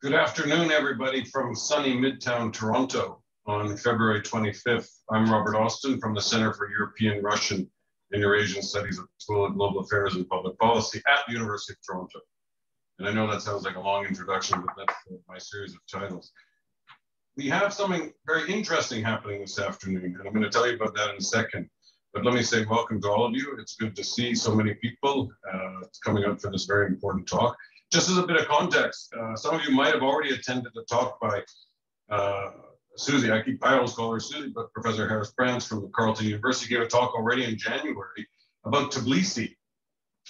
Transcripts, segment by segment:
Good afternoon, everybody from sunny Midtown Toronto on February 25th. I'm Robert Austin from the Center for European, Russian, and Eurasian Studies at the School of Global Affairs and Public Policy at the University of Toronto. And I know that sounds like a long introduction, but that's my series of titles. We have something very interesting happening this afternoon, and I'm going to tell you about that in a second. But let me say welcome to all of you. It's good to see so many people uh, coming out for this very important talk just as a bit of context, uh, some of you might have already attended a talk by uh, Susie. I keep I always call her Susie, but Professor Harris Brandts from the Carleton University gave a talk already in January about Tbilisi.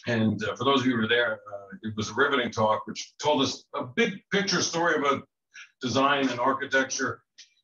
And uh, for those of you who were there, uh, it was a riveting talk which told us a big picture story about design and architecture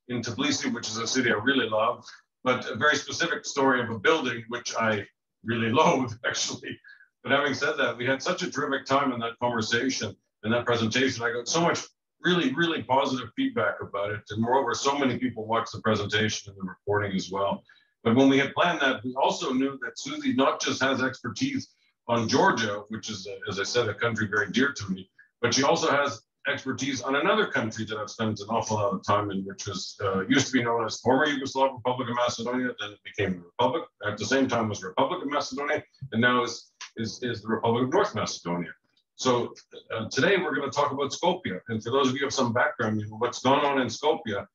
in Tbilisi, which is a city I really love, but a very specific story of a building which I really loathe, actually. But having said that, we had such a terrific time in that conversation and that presentation. I got so much really, really positive feedback about it. And moreover, so many people watched the presentation and the recording as well. But when we had planned that, we also knew that Susie not just has expertise on Georgia, which is, as I said, a country very dear to me, but she also has expertise on another country that I've spent an awful lot of time in, which was uh, used to be known as former Yugoslav Republic of Macedonia, then it became a republic. At the same time was Republic of Macedonia, and now is is, is the Republic of North Macedonia. So uh, today we're going to talk about Skopje. And for those of you who have some background, you know, what's gone on in Skopje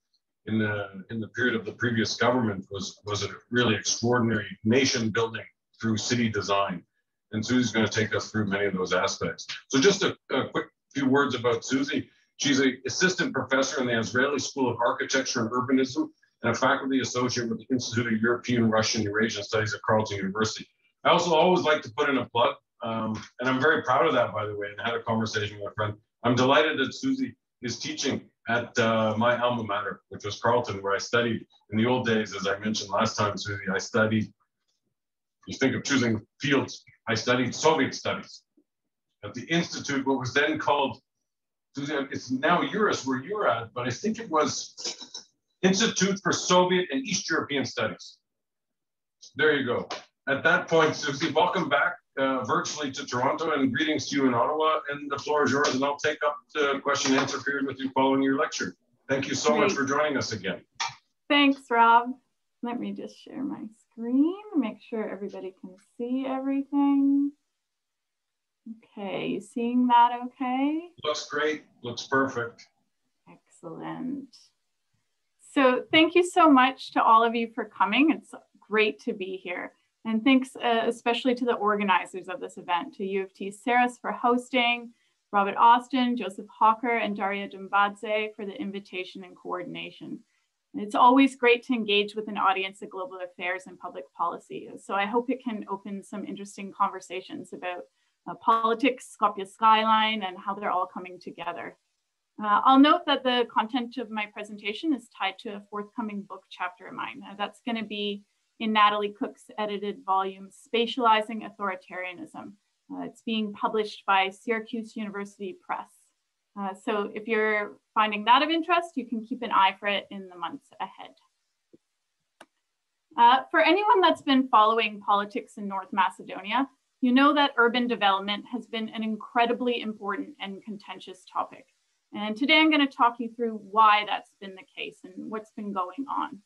in the, in the period of the previous government was, was a really extraordinary nation building through city design. And Susie's going to take us through many of those aspects. So just a, a quick few words about Susie. She's an assistant professor in the Azrieli School of Architecture and Urbanism and a faculty associate with the Institute of European, Russian, Eurasian Studies at Carleton University. I also always like to put in a plug, um, and I'm very proud of that, by the way. And I had a conversation with a friend. I'm delighted that Susie is teaching at uh, my alma mater, which was Carleton, where I studied in the old days. As I mentioned last time, Susie, I studied. You think of choosing fields. I studied Soviet studies at the institute, what was then called. Susie, it's now EURUS where you're at, but I think it was Institute for Soviet and East European Studies. There you go at that point, Susie, welcome back uh, virtually to Toronto and greetings to you in Ottawa. And the floor is yours, and I'll take up the question and answer period with you following your lecture. Thank you so Great. much for joining us again. Thanks, Rob. Let me just share my screen, make sure everybody can see everything. Okay, you seeing that okay? Looks great, looks perfect. Excellent. So thank you so much to all of you for coming. It's great to be here. And thanks uh, especially to the organizers of this event, to U of T CERES for hosting, Robert Austin, Joseph Hawker, and Daria Dambadze for the invitation and coordination. And it's always great to engage with an audience of global affairs and public policy. So I hope it can open some interesting conversations about uh, politics, Skopje skyline, and how they're all coming together. Uh, I'll note that the content of my presentation is tied to a forthcoming book chapter of mine. Uh, that's going to be in Natalie Koch's edited volume, Spatializing Authoritarianism. Uh, it's being published by Syracuse University Press. Uh, so if you're finding that of interest, you can keep an eye for it in the months ahead. Uh, for anyone that's been following politics in North Macedonia, you know that urban development has been an incredibly important and contentious topic. And today I'm going to talk you through why that's been the case and what's been going on.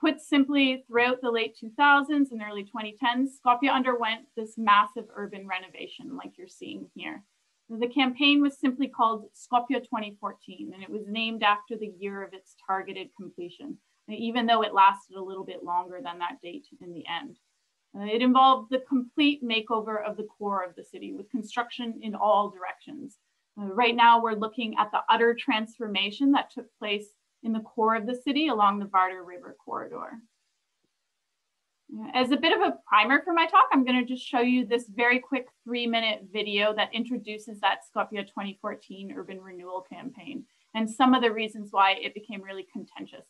Put simply, throughout the late 2000s and early 2010s, Skopje underwent this massive urban renovation like you're seeing here. The campaign was simply called Skopje 2014, and it was named after the year of its targeted completion, even though it lasted a little bit longer than that date in the end. Uh, it involved the complete makeover of the core of the city with construction in all directions. Uh, right now, we're looking at the utter transformation that took place in the core of the city along the Vardar River corridor. As a bit of a primer for my talk, I'm going to just show you this very quick three minute video that introduces that Skopje 2014 urban renewal campaign and some of the reasons why it became really contentious.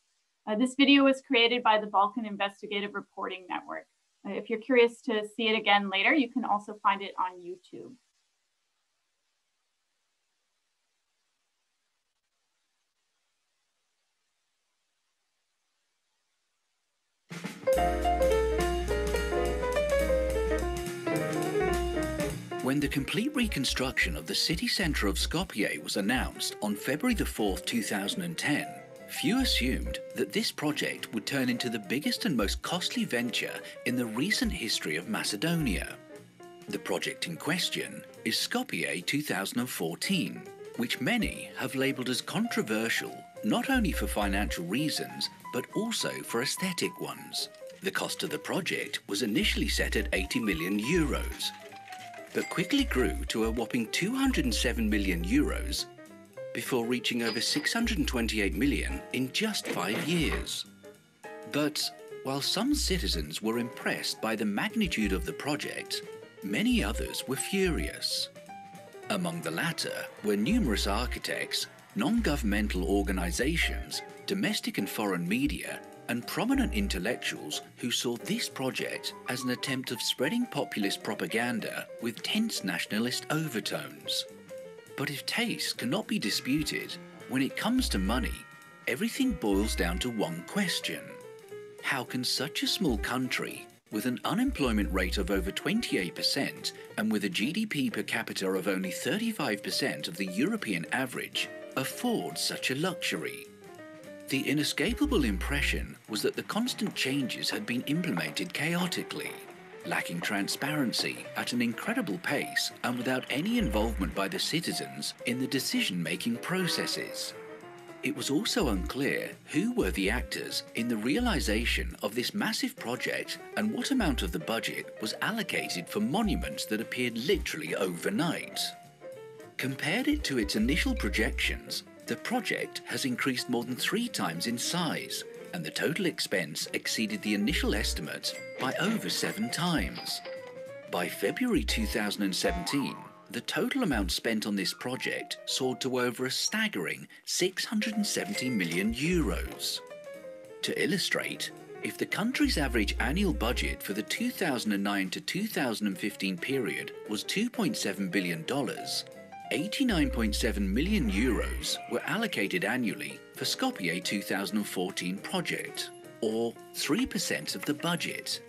Uh, this video was created by the Balkan Investigative Reporting Network. Uh, if you're curious to see it again later, you can also find it on YouTube. When the complete reconstruction of the city centre of Skopje was announced on February the 4th, 2010, few assumed that this project would turn into the biggest and most costly venture in the recent history of Macedonia. The project in question is Skopje 2014, which many have labelled as controversial not only for financial reasons but also for aesthetic ones. The cost of the project was initially set at 80 million euros, but quickly grew to a whopping 207 million euros before reaching over 628 million in just five years. But while some citizens were impressed by the magnitude of the project, many others were furious. Among the latter were numerous architects, non-governmental organizations, domestic and foreign media, and prominent intellectuals who saw this project as an attempt of spreading populist propaganda with tense nationalist overtones. But if taste cannot be disputed, when it comes to money, everything boils down to one question. How can such a small country, with an unemployment rate of over 28% and with a GDP per capita of only 35% of the European average, afford such a luxury? The inescapable impression was that the constant changes had been implemented chaotically, lacking transparency at an incredible pace and without any involvement by the citizens in the decision-making processes. It was also unclear who were the actors in the realization of this massive project and what amount of the budget was allocated for monuments that appeared literally overnight. Compared it to its initial projections, the project has increased more than three times in size, and the total expense exceeded the initial estimate by over seven times. By February 2017, the total amount spent on this project soared to over a staggering 670 million euros. To illustrate, if the country's average annual budget for the 2009 to 2015 period was $2.7 billion, 89.7 million euros were allocated annually for Skopje 2014 project, or 3% of the budget.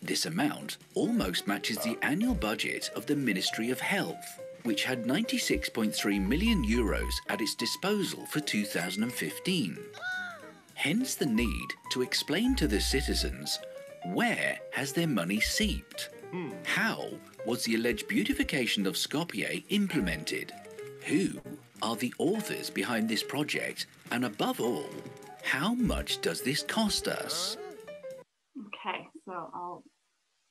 This amount almost matches the annual budget of the Ministry of Health, which had 96.3 million euros at its disposal for 2015. Hence the need to explain to the citizens where has their money seeped? How was the alleged beautification of Skopje implemented? Who are the authors behind this project? And above all, how much does this cost us? Okay, so I'll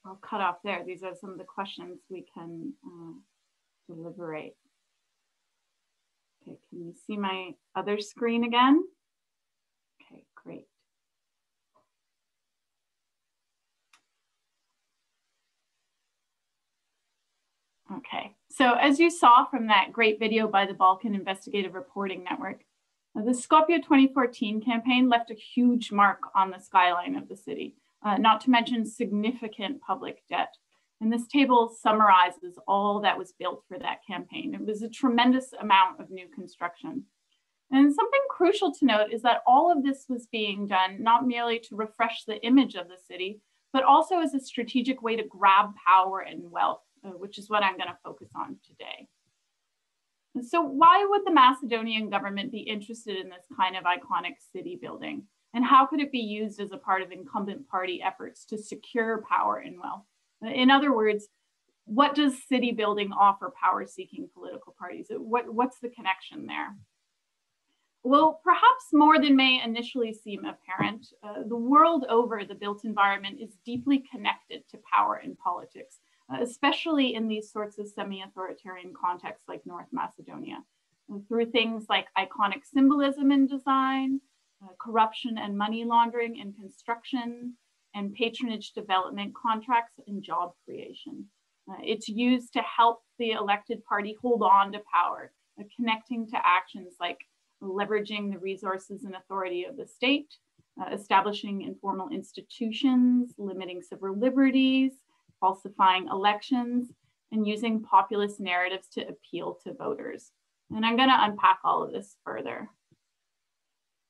I'll cut off there. These are some of the questions we can uh, deliberate. Okay, can you see my other screen again? Okay, great. Okay, so as you saw from that great video by the Balkan Investigative Reporting Network, uh, the Skopje 2014 campaign left a huge mark on the skyline of the city, uh, not to mention significant public debt. And this table summarizes all that was built for that campaign. It was a tremendous amount of new construction. And something crucial to note is that all of this was being done not merely to refresh the image of the city, but also as a strategic way to grab power and wealth uh, which is what I'm going to focus on today. so why would the Macedonian government be interested in this kind of iconic city building? And how could it be used as a part of incumbent party efforts to secure power and wealth? In other words, what does city building offer power seeking political parties? What, what's the connection there? Well, perhaps more than may initially seem apparent, uh, the world over, the built environment is deeply connected to power and politics especially in these sorts of semi-authoritarian contexts like North Macedonia. And through things like iconic symbolism in design, uh, corruption and money laundering in construction, and patronage development contracts and job creation. Uh, it's used to help the elected party hold on to power, uh, connecting to actions like leveraging the resources and authority of the state, uh, establishing informal institutions, limiting civil liberties, falsifying elections, and using populist narratives to appeal to voters. And I'm going to unpack all of this further.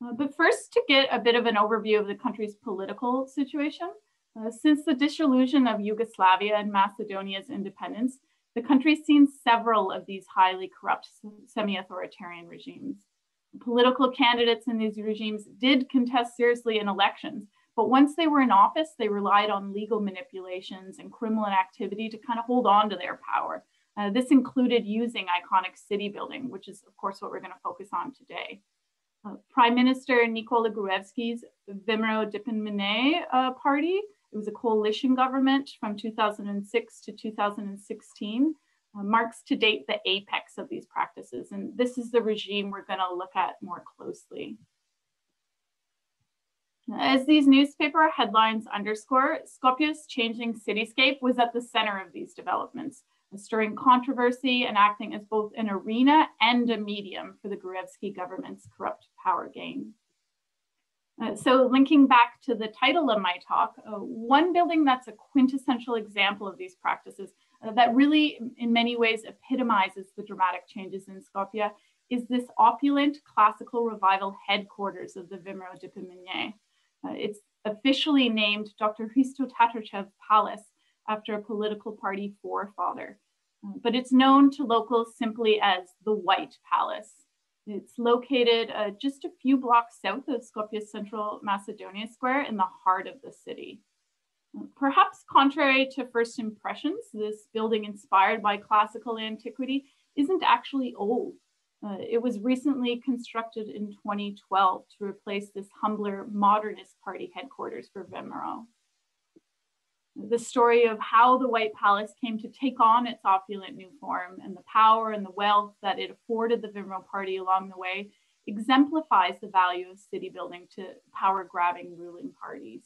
Uh, but first, to get a bit of an overview of the country's political situation, uh, since the dissolution of Yugoslavia and Macedonia's independence, The country's seen several of these highly corrupt semi-authoritarian regimes. Political candidates in these regimes did contest seriously in elections, but once they were in office, they relied on legal manipulations and criminal activity to kind of hold on to their power. Uh, this included using iconic city building, which is, of course, what we're going to focus on today. Uh, Prime Minister Nikola Gruevski's VMRO-DPMNE uh, party, it was a coalition government from 2006 to 2016, uh, marks to date the apex of these practices. And this is the regime we're going to look at more closely. As these newspaper headlines underscore, Skopje's changing cityscape was at the center of these developments, stirring controversy and acting as both an arena and a medium for the Gruevski government's corrupt power game. Uh, so linking back to the title of my talk, uh, one building that's a quintessential example of these practices uh, that really in many ways epitomizes the dramatic changes in Skopje is this opulent classical revival headquarters of the VMRO-DPMNE. Uh, it's officially named Dr. Hristo Tatarchev Palace after a political party forefather, uh, but it's known to locals simply as the White Palace. It's located uh, just a few blocks south of Skopje's central Macedonia Square in the heart of the city. Perhaps contrary to first impressions, this building inspired by classical antiquity isn't actually old. Uh, it was recently constructed in 2012 to replace this humbler modernist party headquarters for VMRO. The story of how the White Palace came to take on its opulent new form and the power and the wealth that it afforded the VMRO party along the way exemplifies the value of city building to power grabbing ruling parties.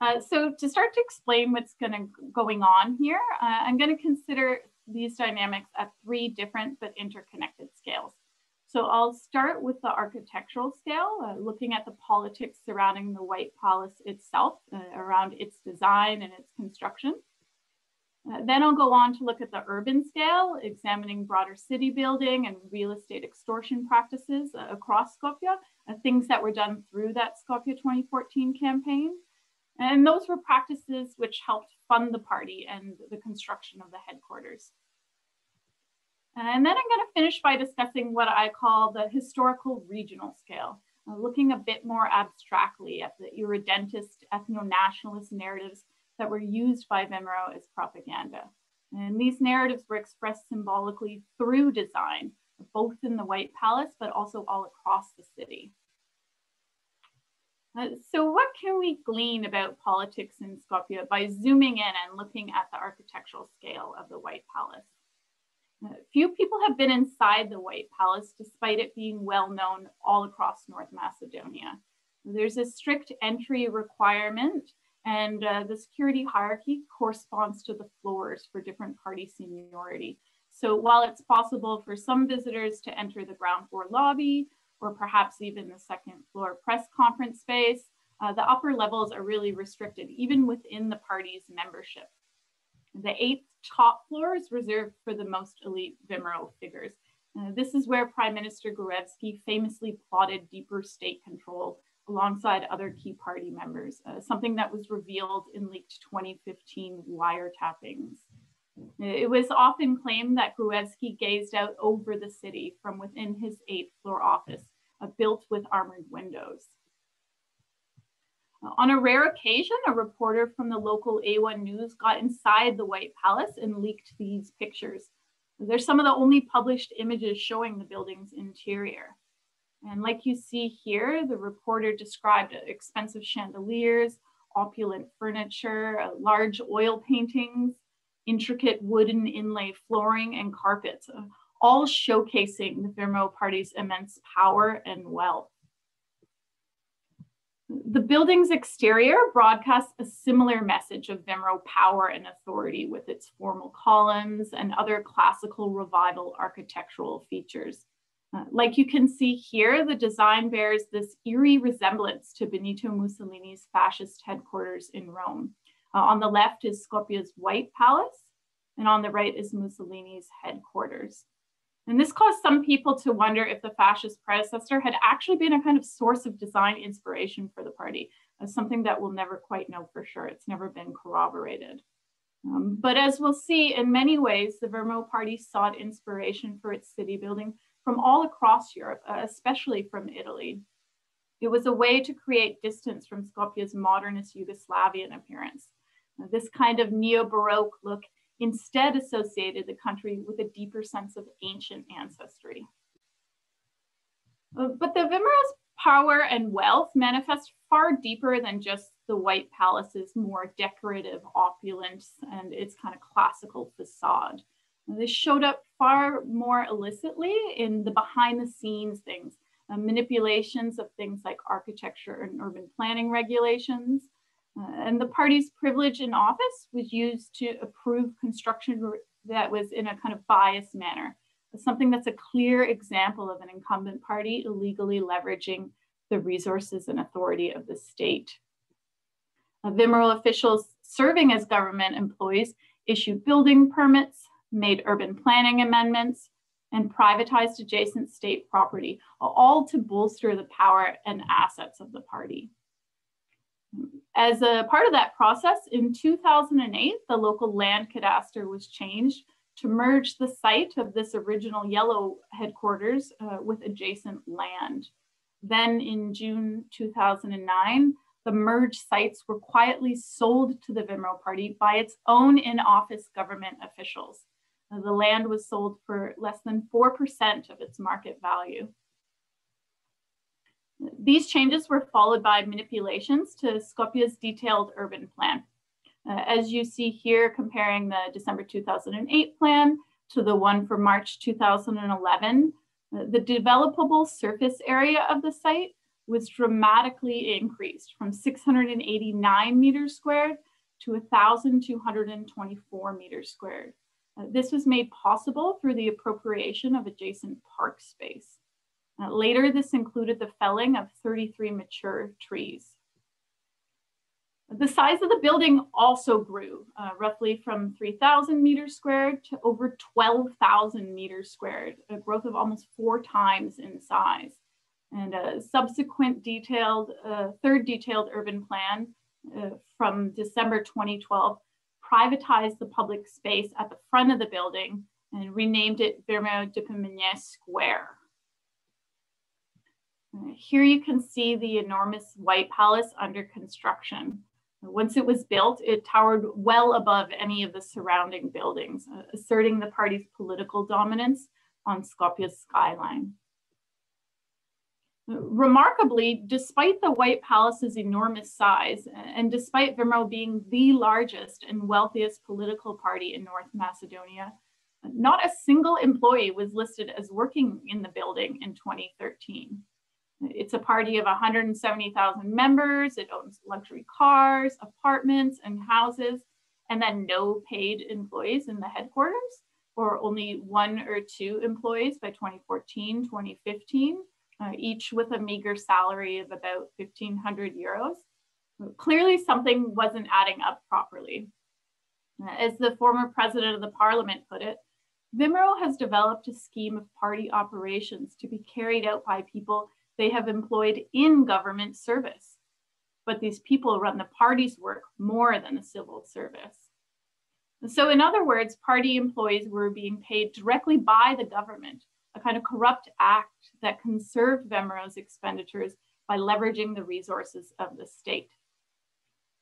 Uh, so to start to explain what's gonna, going on here, uh, I'm gonna consider these dynamics at three different but interconnected scales. So I'll start with the architectural scale, uh, looking at the politics surrounding the White Palace itself, uh, around its design and its construction. Uh, then I'll go on to look at the urban scale, examining broader city building and real estate extortion practices uh, across Skopje, uh, things that were done through that Skopje 2014 campaign. And those were practices which helped fund the party and the construction of the headquarters. And then I'm going to finish by discussing what I call the historical regional scale, uh, looking a bit more abstractly at the irredentist ethno-nationalist narratives that were used by VMRO as propaganda. And these narratives were expressed symbolically through design, both in the White Palace, but also all across the city. Uh, so what can we glean about politics in Skopje by zooming in and looking at the architectural scale of the White Palace? Uh, few people have been inside the White Palace despite it being well known all across North Macedonia. There's a strict entry requirement and uh, the security hierarchy corresponds to the floors for different party seniority. So while it's possible for some visitors to enter the ground floor lobby or perhaps even the second floor press conference space, uh, the upper levels are really restricted, even within the party's membership. The eighth top floor is reserved for the most elite VMRO figures. Uh, this is where Prime Minister Gruevski famously plotted deeper state control alongside other key party members, uh, something that was revealed in leaked 2015 wiretappings. It was often claimed that Gruevski gazed out over the city from within his eighth floor office, uh, built with armored windows. Uh, on a rare occasion, a reporter from the local A1 News got inside the White Palace and leaked these pictures. They're some of the only published images showing the building's interior. And like you see here, the reporter described expensive chandeliers, opulent furniture, uh, large oil paintings, intricate wooden inlay flooring and carpets, uh, all showcasing the VMRO Party's immense power and wealth. The building's exterior broadcasts a similar message of VMRO power and authority with its formal columns and other classical revival architectural features. Uh, like you can see here, the design bears this eerie resemblance to Benito Mussolini's fascist headquarters in Rome. Uh, on the left is Skopje's White Palace, and on the right is Mussolini's headquarters. And this caused some people to wonder if the fascist predecessor had actually been a kind of source of design inspiration for the party, as something that we'll never quite know for sure. It's never been corroborated. Um, but as we'll see, in many ways, the VMRO Party sought inspiration for its city building from all across Europe, uh, especially from Italy. It was a way to create distance from Skopje's modernist Yugoslavian appearance. This kind of neo-Baroque look instead associated the country with a deeper sense of ancient ancestry. Uh, but the VMRO's power and wealth manifest far deeper than just the White Palace's more decorative opulence and its kind of classical facade. This showed up far more illicitly in the behind the scenes things, uh, manipulations of things like architecture and urban planning regulations. Uh, and the party's privilege in office was used to approve construction that was in a kind of biased manner, something that's a clear example of an incumbent party illegally leveraging the resources and authority of the state. Uh, VMRO officials serving as government employees issued building permits, made urban planning amendments, and privatized adjacent state property, all to bolster the power and assets of the party. As a part of that process, in 2008, the local land cadastre was changed to merge the site of this original yellow headquarters uh, with adjacent land. Then in June 2009, the merged sites were quietly sold to the VMRO Party by its own in-office government officials. The land was sold for less than 4% of its market value. These changes were followed by manipulations to Skopje's detailed urban plan. Uh, as you see here, comparing the December 2008 plan to the one for March 2011, uh, the developable surface area of the site was dramatically increased from 689 meters squared to 1,224 meters squared. Uh, this was made possible through the appropriation of adjacent park space. Uh, later, this included the felling of 33 mature trees. The size of the building also grew, uh, roughly from 3,000 meters squared to over 12,000 meters squared, a growth of almost four times in size. And a subsequent detailed, uh, third detailed urban plan uh, from December 2012 privatized the public space at the front of the building and renamed it VMRO-DPMNE Square. Uh, here you can see the enormous White Palace under construction. Once it was built, it towered well above any of the surrounding buildings, uh, asserting the party's political dominance on Skopje's skyline. Remarkably, despite the White Palace's enormous size, and despite VMRO being the largest and wealthiest political party in North Macedonia, not a single employee was listed as working in the building in 2013. It's a party of 170,000 members. It owns luxury cars, apartments, and houses, and then no paid employees in the headquarters, or only one or two employees by 2014, 2015, uh, each with a meager salary of about 1,500 euros. Clearly, something wasn't adding up properly. As the former president of the parliament put it, VMRO has developed a scheme of party operations to be carried out by people they have employed in government service. But these people run the party's work more than the civil service. so, in other words, party employees were being paid directly by the government, a kind of corrupt act that conserved VMRO's expenditures by leveraging the resources of the state.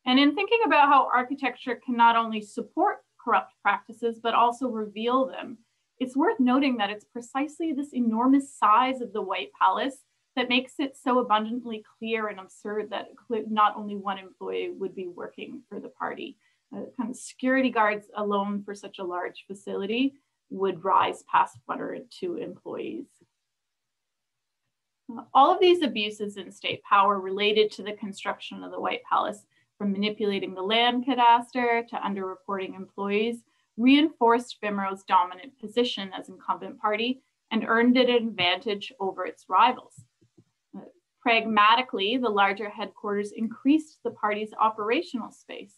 And in thinking about how architecture can not only support corrupt practices, but also reveal them, it's worth noting that it's precisely this enormous size of the White Palace that makes it so abundantly clear and absurd that not only one employee would be working for the party. Uh, kind of security guards alone for such a large facility would rise past one or two employees. Uh, all of these abuses in state power related to the construction of the White Palace, from manipulating the land cadastre to underreporting employees, reinforced VMRO's dominant position as incumbent party and earned it an advantage over its rivals. Pragmatically, the larger headquarters increased the party's operational space,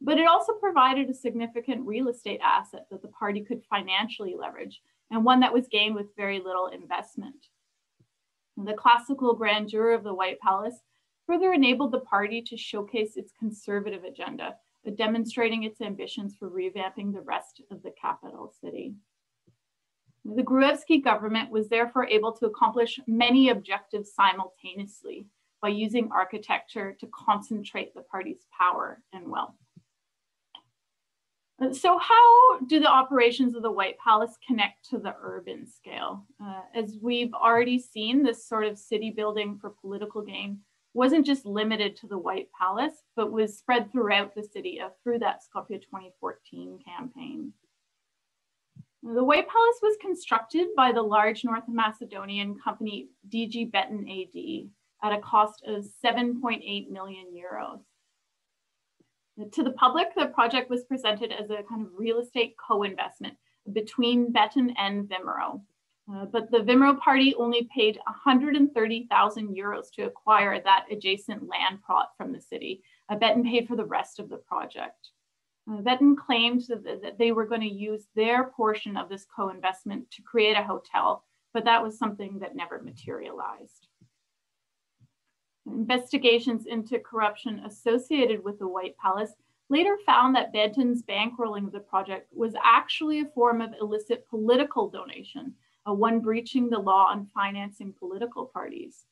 but it also provided a significant real estate asset that the party could financially leverage and one that was gained with very little investment. The classical grandeur of the White Palace further enabled the party to showcase its conservative agenda demonstrating its ambitions for revamping the rest of the capital city. The Gruevski government was therefore able to accomplish many objectives simultaneously by using architecture to concentrate the party's power and wealth. So how do the operations of the White Palace connect to the urban scale? Uh, as we've already seen, this sort of city building for political gain wasn't just limited to the White Palace, but was spread throughout the city uh, through that Skopje 2014 campaign. The White Palace was constructed by the large North Macedonian company DG Beton AD at a cost of 7.8 million euros. To the public, the project was presented as a kind of real estate co-investment between Beton and VMRO. Uh, but the VMRO party only paid 130,000 euros to acquire that adjacent land plot from the city. Uh, Beton paid for the rest of the project. Beton claimed that, they were going to use their portion of this co-investment to create a hotel, but that was something that never materialized. Investigations into corruption associated with the White Palace later found that Beton's bankrolling of the project was actually a form of illicit political donation, one breaching the law on financing political parties.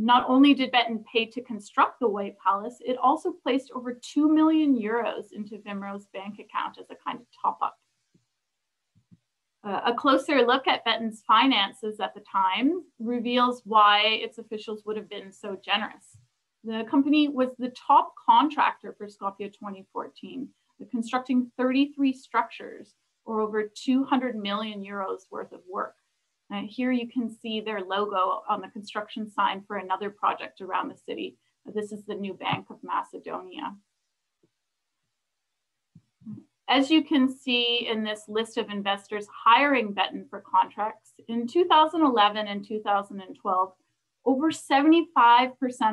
Not only did Beton pay to construct the White Palace, it also placed over 2 million euros into VMRO's bank account as a kind of top up. Uh, a closer look at Beton's finances at the time reveals why its officials would have been so generous. The company was the top contractor for Skopje 2014, constructing 33 structures or over 200 million euros worth of work. Uh, here you can see their logo on the construction sign for another project around the city. This is the new Bank of Macedonia. As you can see in this list of investors hiring Beton for contracts, in 2011 and 2012, over 75%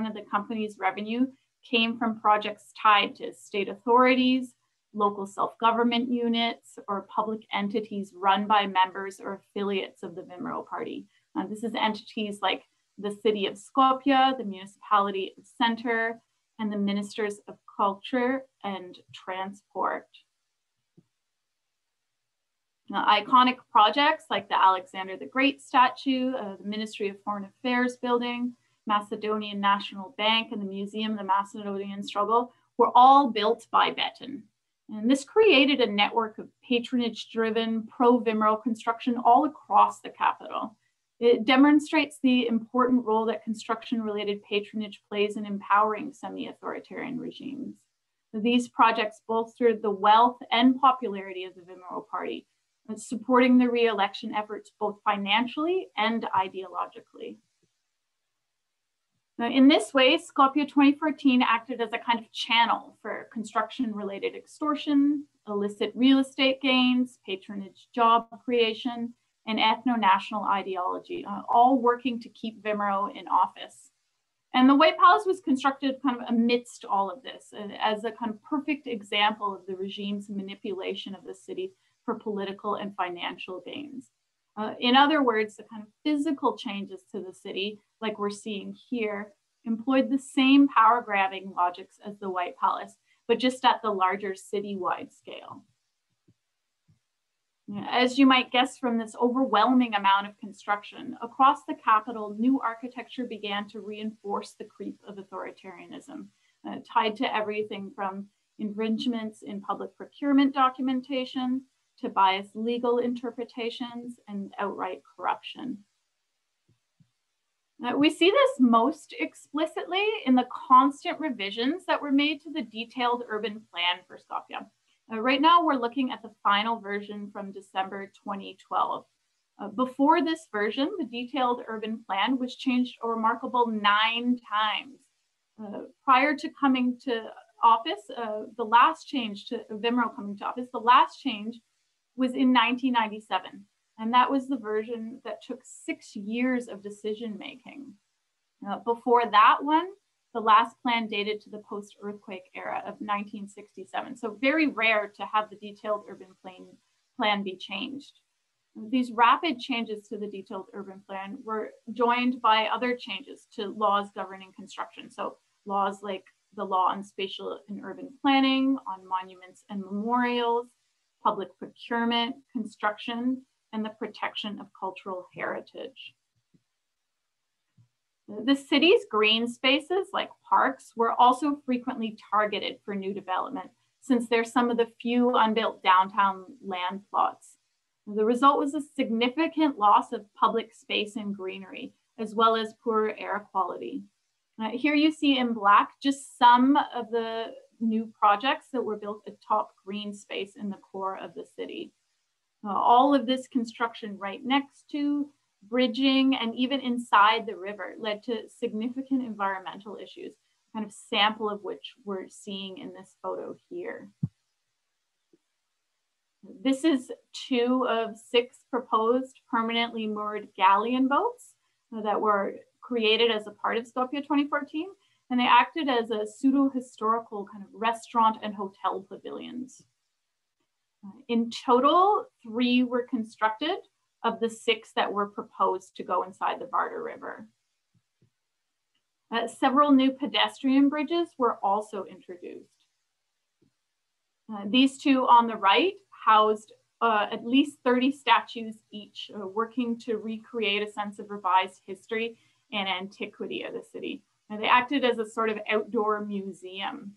of the company's revenue came from projects tied to state authorities, local self-government units, or public entities run by members or affiliates of the VMRO Party. Uh, this is entities like the city of Skopje, the municipality of Center, and the ministers of culture and transport. Uh, iconic projects like the Alexander the Great statue, uh, the Ministry of Foreign Affairs building, Macedonian National Bank, and the Museum of the Macedonian Struggle were all built by Beton. And this created a network of patronage driven pro VMRO construction all across the capital. It demonstrates the important role that construction related patronage plays in empowering semi authoritarian regimes. These projects bolstered the wealth and popularity of the VMRO Party, supporting the re-election efforts both financially and ideologically. Now, in this way, Skopje 2014 acted as a kind of channel for construction-related extortion, illicit real estate gains, patronage job creation, and ethno-national ideology, uh, all working to keep VMRO in office. And the White Palace was constructed kind of amidst all of this uh, as a kind of perfect example of the regime's manipulation of the city for political and financial gains. Uh, in other words, the kind of physical changes to the city, like we're seeing here, employed the same power grabbing logics as the White Palace, but just at the larger citywide scale. As you might guess from this overwhelming amount of construction, across the capital, new architecture began to reinforce the creep of authoritarianism, uh, tied to everything from infringements in public procurement documentation to biased legal interpretations and outright corruption. Uh, we see this most explicitly in the constant revisions that were made to the detailed urban plan for Skopje. Uh, right now, we're looking at the final version from December 2012. Uh, before this version, the detailed urban plan was changed a remarkable nine times. Uh, prior to coming to office, uh, the last change to VMRO coming to office, the last change was in 1997. And that was the version that took six years of decision making. Uh, before that one, the last plan dated to the post earthquake era of 1967. So, very rare to have the detailed urban plan, plan be changed. These rapid changes to the detailed urban plan were joined by other changes to laws governing construction. So, laws like the law on spatial and urban planning, on monuments and memorials, public procurement, construction, and the protection of cultural heritage. The city's green spaces, like parks, were also frequently targeted for new development since they're some of the few unbuilt downtown land plots. The result was a significant loss of public space and greenery, as well as poor air quality. Uh, here you see in black just some of the new projects that were built atop green space in the core of the city. Uh, all of this construction right next to bridging and even inside the river led to significant environmental issues, kind of sample of which we're seeing in this photo here. This is two of six proposed permanently moored galleon boats that were created as a part of Skopje 2014, and they acted as a pseudo-historical kind of restaurant and hotel pavilions. In total, three were constructed of the six that were proposed to go inside the Vardar River. Uh, several new pedestrian bridges were also introduced. Uh, these two on the right housed uh, at least 30 statues each, uh, working to recreate a sense of revised history and antiquity of the city. And they acted as a sort of outdoor museum.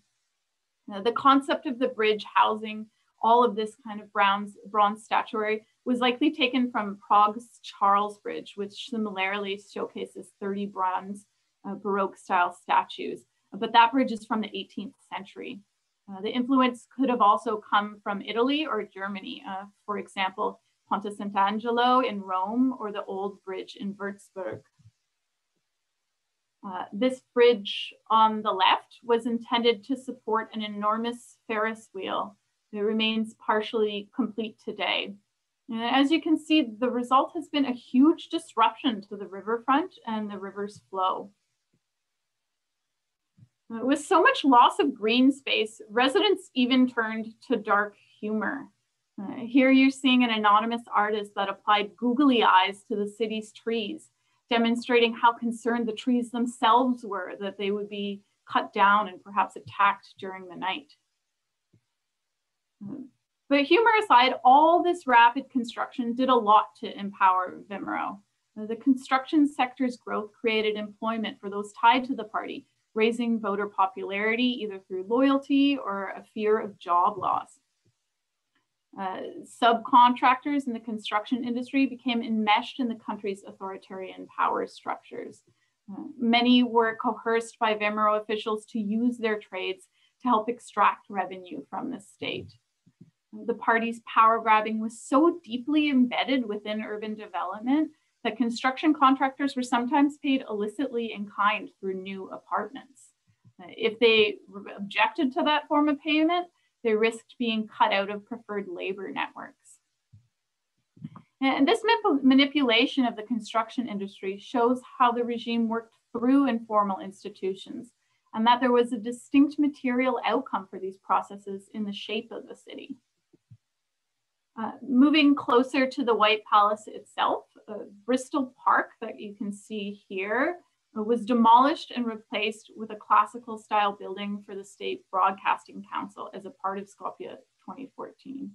Now, the concept of the bridge housing all of this kind of bronze, bronze statuary was likely taken from Prague's Charles Bridge, which similarly showcases 30 bronze uh, Baroque style statues. But that bridge is from the 18th century. Uh, the influence could have also come from Italy or Germany. Uh, for example, Ponte Sant'Angelo in Rome or the Old Bridge in Würzburg. Uh, this bridge on the left was intended to support an enormous Ferris wheel it remains partially complete today. And as you can see, the result has been a huge disruption to the riverfront and the river's flow. Uh, with so much loss of green space, residents even turned to dark humor. Uh, here you're seeing an anonymous artist that applied googly eyes to the city's trees, demonstrating how concerned the trees themselves were that they would be cut down and perhaps attacked during the night. But humor aside, all this rapid construction did a lot to empower VMRO. The construction sector's growth created employment for those tied to the party, raising voter popularity either through loyalty or a fear of job loss. Uh, subcontractors in the construction industry became enmeshed in the country's authoritarian power structures. Uh, many were coerced by VMRO officials to use their trades to help extract revenue from the state the party's power grabbing was so deeply embedded within urban development that construction contractors were sometimes paid illicitly in kind through new apartments. If they objected to that form of payment, they risked being cut out of preferred labor networks. And this manipulation of the construction industry shows how the regime worked through informal institutions and that there was a distinct material outcome for these processes in the shape of the city. Uh, moving closer to the White Palace itself, uh, Bristol Park that you can see here was demolished and replaced with a classical style building for the State Broadcasting Council as a part of Skopje 2014.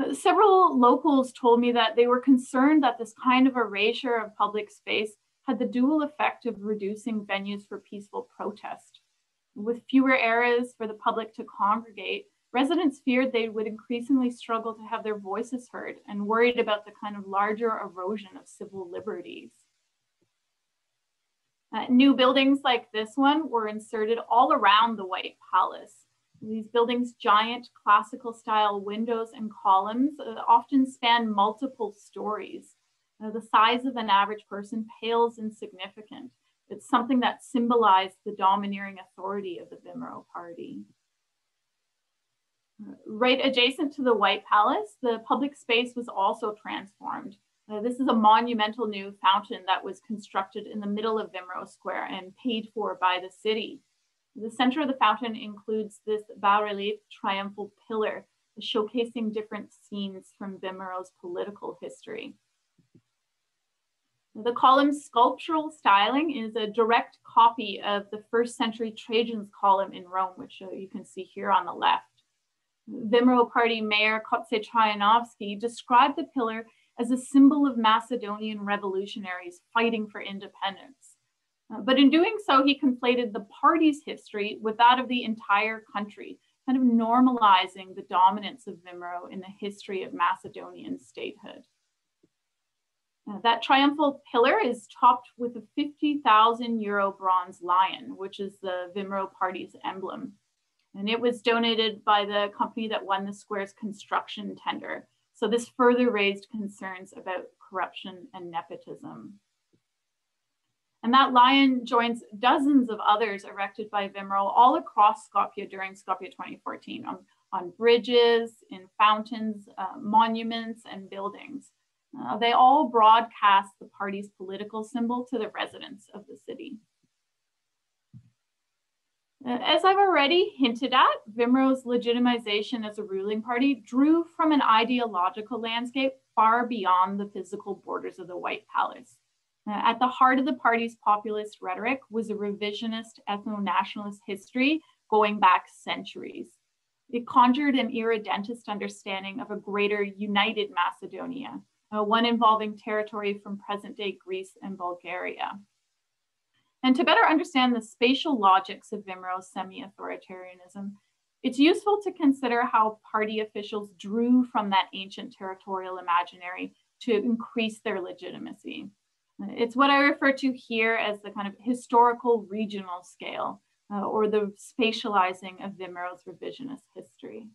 Uh, several locals told me that they were concerned that this kind of erasure of public space had the dual effect of reducing venues for peaceful protest. With fewer areas for the public to congregate, Residents feared they would increasingly struggle to have their voices heard and worried about the kind of larger erosion of civil liberties. Uh, new buildings like this one were inserted all around the White Palace. These buildings' giant classical style windows and columns uh, often span multiple stories. Uh, the size of an average person pales insignificant. It's something that symbolized the domineering authority of the VMRO party. Right adjacent to the White Palace, the public space was also transformed. Uh, this is a monumental new fountain that was constructed in the middle of VMRO Square and paid for by the city. The center of the fountain includes this bas-relief triumphal pillar showcasing different scenes from VMRO's political history. The column's sculptural styling is a direct copy of the first century Trajan's column in Rome, which uh, you can see here on the left. VMRO Party Mayor Trajanovski described the pillar as a symbol of Macedonian revolutionaries fighting for independence. Uh, but in doing so, he conflated the party's history with that of the entire country, kind of normalizing the dominance of VMRO in the history of Macedonian statehood. Uh, that triumphal pillar is topped with a 50,000 euro bronze lion, which is the VMRO party's emblem. And it was donated by the company that won the square's construction tender. So this further raised concerns about corruption and nepotism. And that lion joins dozens of others erected by VMRO all across Skopje during Skopje 2014 on, on bridges, in fountains, uh, monuments, and buildings. Uh, they all broadcast the party's political symbol to the residents of the city. Uh, as I've already hinted at, VMRO's legitimization as a ruling party drew from an ideological landscape far beyond the physical borders of the White Palace. Uh, at the heart of the party's populist rhetoric was a revisionist ethno-nationalist history going back centuries. It conjured an irredentist understanding of a greater united Macedonia, uh, one involving territory from present-day Greece and Bulgaria. And to better understand the spatial logics of VMRO's semi-authoritarianism, it's useful to consider how party officials drew from that ancient territorial imaginary to increase their legitimacy. It's what I refer to here as the kind of historical regional scale uh, or the spatializing of VMRO's revisionist history.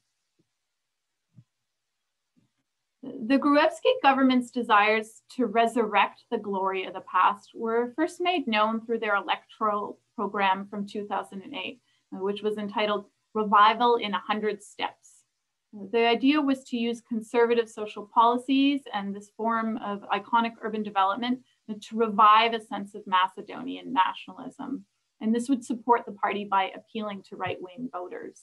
The Gruevski government's desires to resurrect the glory of the past were first made known through their electoral program from 2008, uh, which was entitled Revival in 100 Steps. The idea was to use conservative social policies and this form of iconic urban development to revive a sense of Macedonian nationalism. And this would support the party by appealing to right wing voters.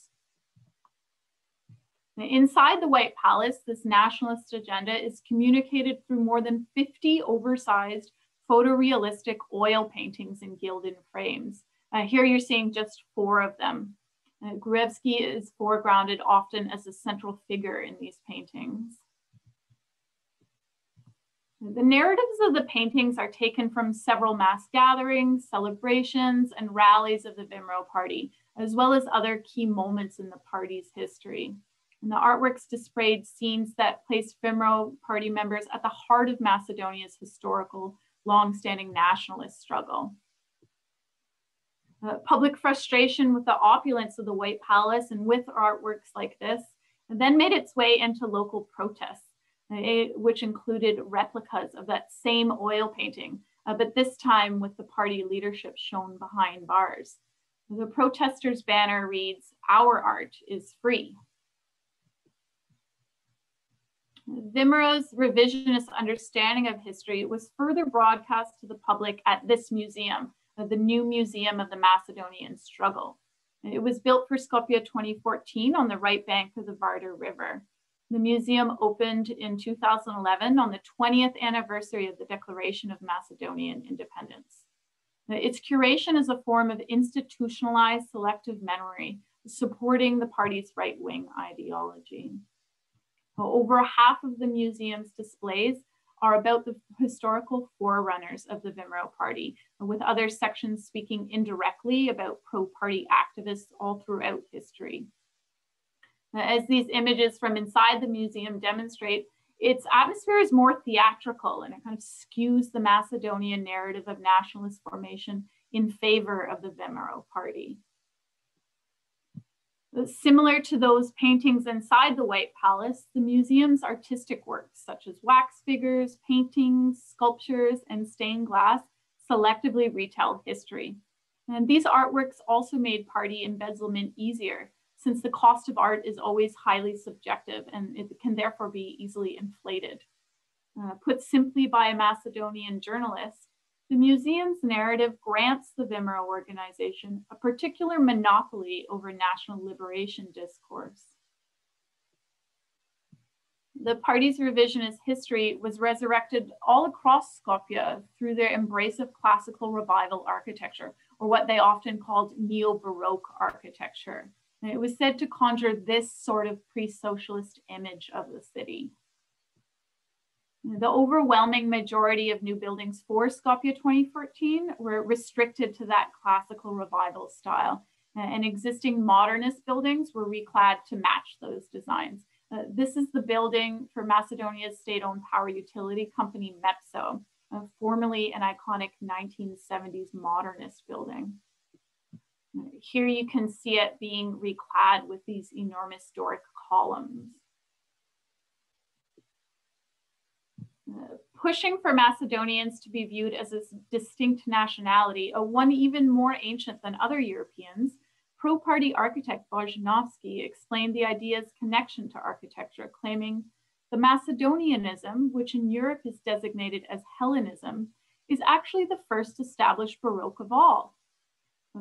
Inside the White Palace, this nationalist agenda is communicated through more than 50 oversized photorealistic oil paintings in gilded frames. Uh, here you're seeing just four of them. Uh, Gruevski is foregrounded often as a central figure in these paintings. The narratives of the paintings are taken from several mass gatherings, celebrations, and rallies of the VMRO Party, as well as other key moments in the party's history. And the artworks displayed scenes that placed VMRO party members at the heart of Macedonia's historical, long-standing nationalist struggle. Uh, public frustration with the opulence of the White Palace and with artworks like this then made its way into local protests, uh, which included replicas of that same oil painting, uh, but this time with the party leadership shown behind bars. The protesters' banner reads, Our art is free. VMRO's revisionist understanding of history was further broadcast to the public at this museum, the new Museum of the Macedonian Struggle. It was built for Skopje 2014 on the right bank of the Vardar River. The museum opened in 2011 on the 20th anniversary of the Declaration of Macedonian Independence. Its curation is a form of institutionalized selective memory, supporting the party's right-wing ideology. Over half of the museum's displays are about the historical forerunners of the VMRO party, with other sections speaking indirectly about pro-party activists all throughout history. As these images from inside the museum demonstrate, its atmosphere is more theatrical and it kind of skews the Macedonian narrative of nationalist formation in favor of the VMRO party. Similar to those paintings inside the White Palace, the museum's artistic works, such as wax figures, paintings, sculptures, and stained glass, selectively retell history. And these artworks also made party embezzlement easier, since the cost of art is always highly subjective and it can therefore be easily inflated. Uh, put simply by a Macedonian journalist, the museum's narrative grants the VMRO organization a particular monopoly over national liberation discourse. The party's revisionist history was resurrected all across Skopje through their embrace of classical revival architecture, or what they often called neo-Baroque architecture. And it was said to conjure this sort of pre-socialist image of the city. The overwhelming majority of new buildings for Skopje 2014 were restricted to that classical revival style, and existing modernist buildings were reclad to match those designs. Uh, this is the building for Macedonia's state-owned power utility company MEPSO, uh, formerly an iconic 1970s modernist building. Here you can see it being reclad with these enormous Doric columns. Uh, pushing for Macedonians to be viewed as a distinct nationality, a one even more ancient than other Europeans, pro-party architect Bojanovsky explained the idea's connection to architecture, claiming the Macedonianism, which in Europe is designated as Hellenism, is actually the first established Baroque of all.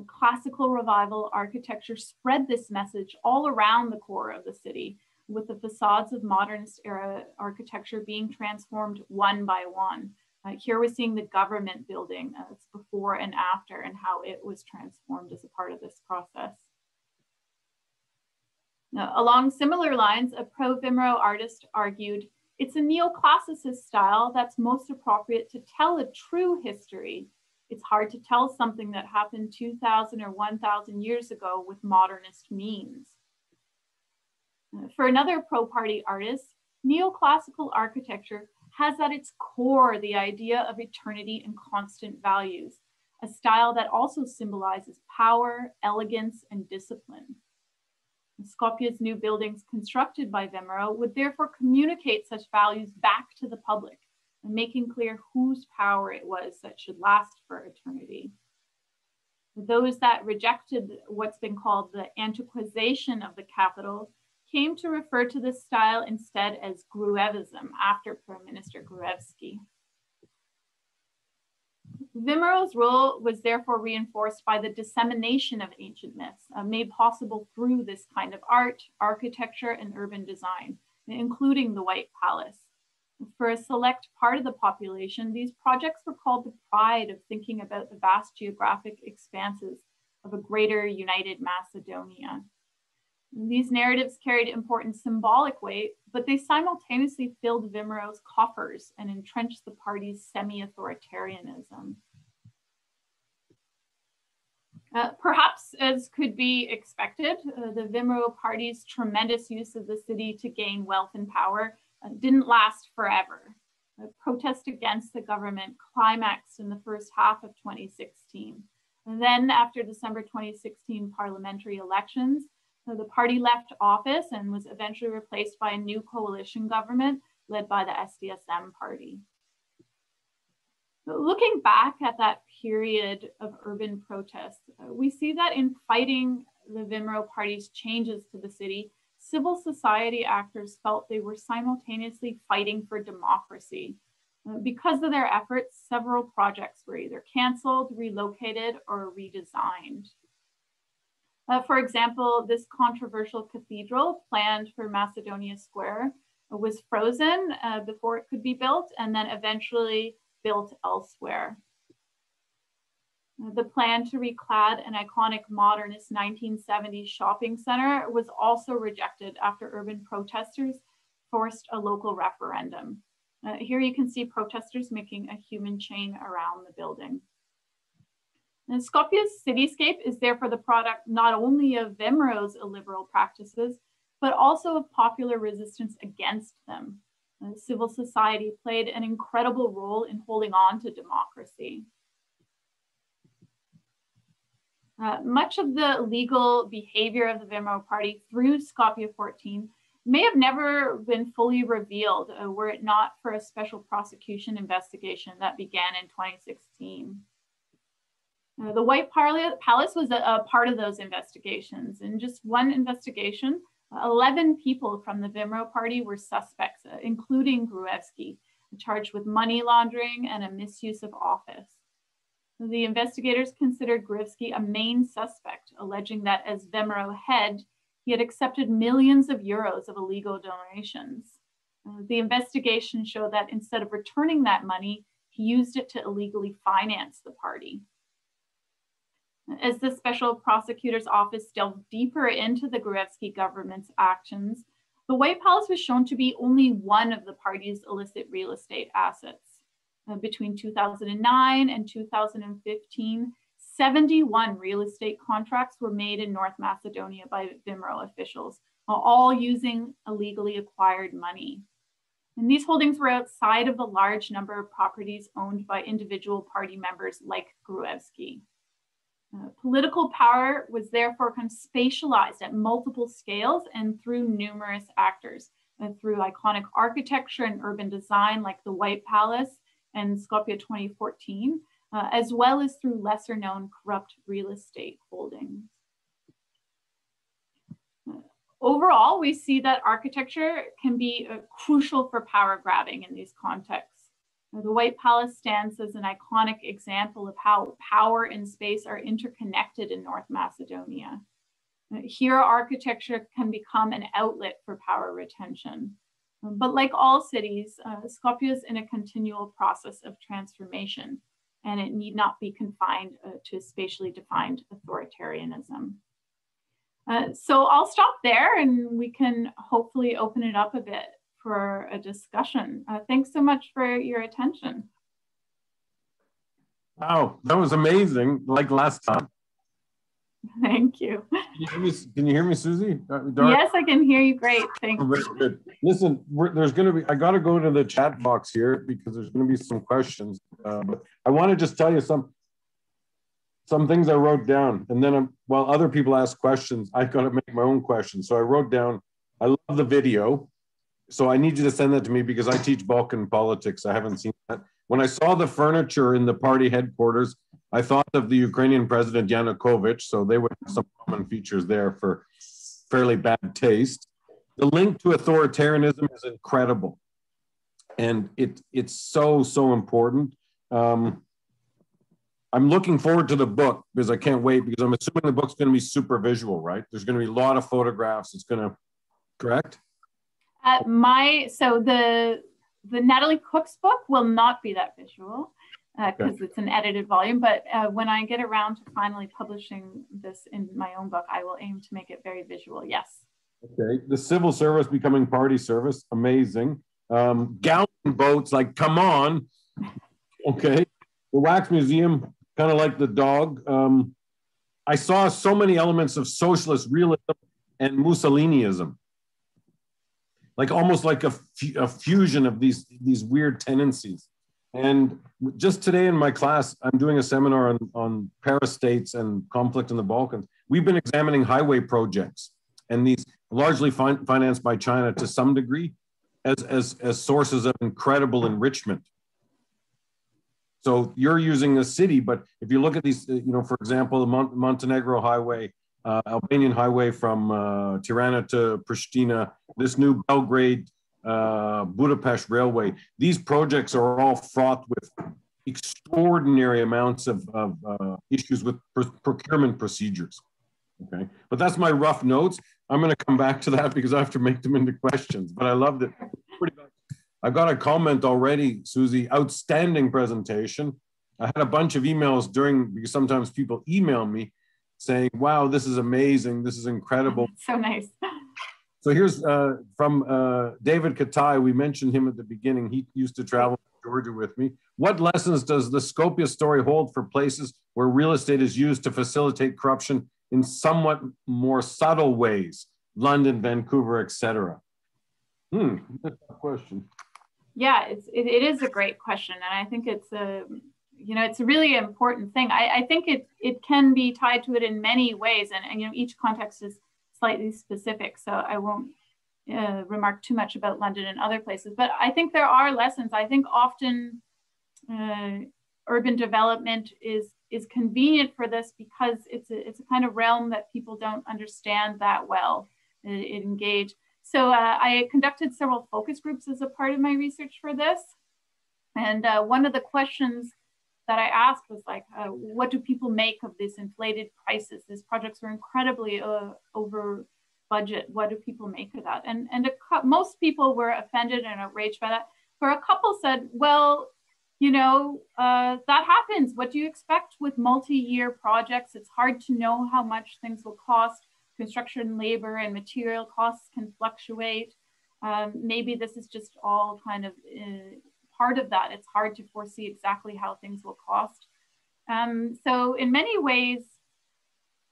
classical revival architecture spread this message all around the core of the city, with the facades of modernist era architecture being transformed one by one. Uh, here we're seeing the government building, uh, it's before and after, and how it was transformed as a part of this process. Now, along similar lines, a pro-VMRO artist argued, it's a neoclassicist style that's most appropriate to tell a true history. It's hard to tell something that happened 2000 or 1000 years ago with modernist means. For another pro-party artist, neoclassical architecture has at its core the idea of eternity and constant values, a style that also symbolizes power, elegance, and discipline. Skopje's new buildings constructed by VMRO would therefore communicate such values back to the public, making clear whose power it was that should last for eternity. Those that rejected what's been called the antiquization of the capital came to refer to this style instead as Gruevism after Prime Minister Gruevski. VMRO's role was therefore reinforced by the dissemination of ancient myths, uh, made possible through this kind of art, architecture, and urban design, including the White Palace. For a select part of the population, these projects were called the pride of thinking about the vast geographic expanses of a greater united Macedonia. These narratives carried important symbolic weight, but they simultaneously filled VMRO's coffers and entrenched the party's semi-authoritarianism. Uh, perhaps, as could be expected, uh, the VMRO party's tremendous use of the city to gain wealth and power uh, didn't last forever. The protest against the government climaxed in the first half of 2016. And then, after December 2016 parliamentary elections, so the party left office and was eventually replaced by a new coalition government led by the SDSM party. looking back at that period of urban protest, uh, we see that in fighting the VMRO party's changes to the city, civil society actors felt they were simultaneously fighting for democracy. Uh, because of their efforts, several projects were either canceled, relocated, or redesigned. Uh, for example, this controversial cathedral planned for Macedonia Square was frozen uh, before it could be built and then eventually built elsewhere. The plan to reclad an iconic modernist 1970s shopping center was also rejected after urban protesters forced a local referendum. Uh, here you can see protesters making a human chain around the building. And Skopje's cityscape is therefore the product not only of VMRO's illiberal practices, but also of popular resistance against them. Uh, civil society played an incredible role in holding on to democracy. Uh, much of the legal behavior of the VMRO party through Skopje 14 may have never been fully revealed uh, were it not for a special prosecution investigation that began in 2016. Uh, the White Palace was a, a, part of those investigations. In just one investigation, 11 people from the VMRO party were suspects, uh, including Gruevski, charged with money laundering and a misuse of office. The investigators considered Gruevski a main suspect, alleging that as VMRO head, he had accepted millions of euros of illegal donations. Uh, the investigation showed that instead of returning that money, he used it to illegally finance the party. As the special prosecutor's office delved deeper into the Gruevski government's actions, the White Palace was shown to be only one of the party's illicit real estate assets. Uh, between 2009 and 2015, 71 real estate contracts were made in North Macedonia by VMRO officials, all using illegally acquired money. And these holdings were outside of the large number of properties owned by individual party members like Gruevski. Uh, political power was therefore kind of spatialized at multiple scales and through numerous actors, uh, through iconic architecture and urban design like the White Palace and Skopje 2014, uh, as well as through lesser known corrupt real estate holdings. Overall, we see that architecture can be uh, crucial for power grabbing in these contexts. The White Palace stands as an iconic example of how power and space are interconnected in North Macedonia. Here, architecture can become an outlet for power retention. But like all cities, uh, Skopje is in a continual process of transformation, and it need not be confined uh, to spatially defined authoritarianism. Uh, so I'll stop there and we can hopefully open it up a bit for a discussion. Uh, thanks so much for your attention. Wow, that was amazing, like last time. Thank you. Can you hear me, you hear me Susie? Uh, yes, I can hear you great. Thank you. Very good. Listen, there's going to be, I got to go to the chat box here because there's going to be some questions. Uh, but I want to just tell you some, some things I wrote down. And then I'm, while other people ask questions, I got to make my own questions. So I wrote down, I love the video. So I need you to send that to me because I teach Balkan politics. I haven't seen that. When I saw the furniture in the party headquarters, I thought of the Ukrainian president Yanukovych. So they would have some common features there for fairly bad taste. The link to authoritarianism is incredible. And it, it's so, so important. Um, I'm looking forward to the book because I can't wait because I'm assuming the book's going to be super visual, right? There's going to be a lot of photographs. It's going to, correct? Uh, my so the the Natalie Koch's book will not be that visual because uh, okay. it's an edited volume. But uh, when I get around to finally publishing this in my own book, I will aim to make it very visual. Yes. Okay. The civil service becoming party service, amazing. Um, gallon boats, like come on. Okay. The wax museum, kind of like the dog. Um, I saw so many elements of socialist realism and Mussolinism, like almost like a, a fusion of these these weird tendencies. And just today in my class, I'm doing a seminar on, on parastates and conflict in the Balkans. We've been examining highway projects, and these largely fin- financed by China to some degree as, as, as sources of incredible enrichment so you're using a city, but if you look at these, you know, for example, the Mon- Montenegro highway, uh, Albanian highway from uh, Tirana to Pristina, this new Belgrade uh, Budapest railway, these projects are all fraught with extraordinary amounts of, of uh, issues with pr- procurement procedures. Okay, but that's my rough notes. I'm going to come back to that because I have to make them into questions. But I loved it. I got a comment already, Susie. Outstanding presentation. I had a bunch of emails during because sometimes people email me saying, "Wow, this is amazing. This is incredible." So nice. So here's uh, from uh, David Katai. We mentioned him at the beginning. He used to travel to Georgia with me. What lessons does the Skopje story hold for places where real estate is used to facilitate corruption in somewhat more subtle ways? London, Vancouver, etc. Hmm, that's a question yeah, it's, it, it is a great question. And I think it's a, you know, it's a really important thing. I, I think it, it can be tied to it in many ways. And, and you know, each context is slightly specific. So I won't uh, remark too much about London and other places. But I think there are lessons. I think often uh, urban development is is convenient for this because it's a, it's a kind of realm that people don't understand that well. It, it engage so uh, I conducted several focus groups as a part of my research for this. And uh, one of the questions that I asked was like, uh, what do people make of these inflated prices? These projects were incredibly uh, over budget. What do people make of that? And and most people were offended and outraged by that. For a couple said, well, you know, uh, that happens. What do you expect with multi-year projects? It's hard to know how much things will cost. Construction labor and material costs can fluctuate. Um, maybe this is just all kind of uh, part of that. It's hard to foresee exactly how things will cost. Um, so in many ways,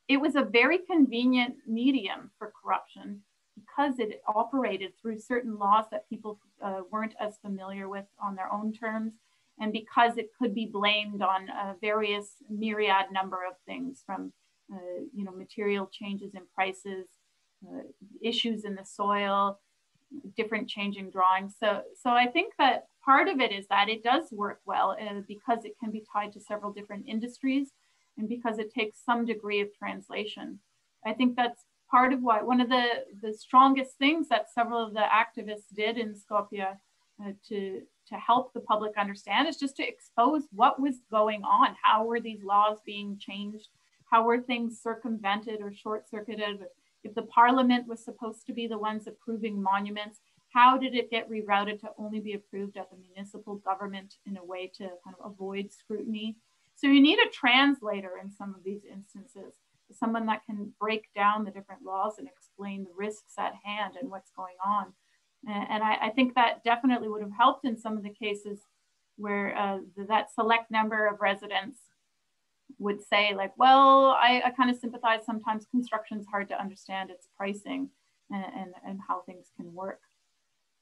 it was a very convenient medium for corruption because it operated through certain laws that people uh, weren't as familiar with on their own terms, and because it could be blamed on a various myriad number of things from uh, you know material changes in prices, uh, issues in the soil, different changing drawings. So so I think that part of it is that it does work well uh, because it can be tied to several different industries and because it takes some degree of translation. I think that's part of why one of the, the strongest things that several of the activists did in Skopje uh, to, to help the public understand is just to expose what was going on. How were these laws being changed? How were things circumvented or short circuited? If the parliament was supposed to be the ones approving monuments, how did it get rerouted to only be approved at the municipal government in a way to kind of avoid scrutiny? So you need a translator in some of these instances, someone that can break down the different laws and explain the risks at hand and what's going on. And, I, I, think that definitely would have helped in some of the cases where uh, that select number of residents would say like, well, I, I kind of sympathize sometimes construction's hard to understand its pricing and, and, and how things can work.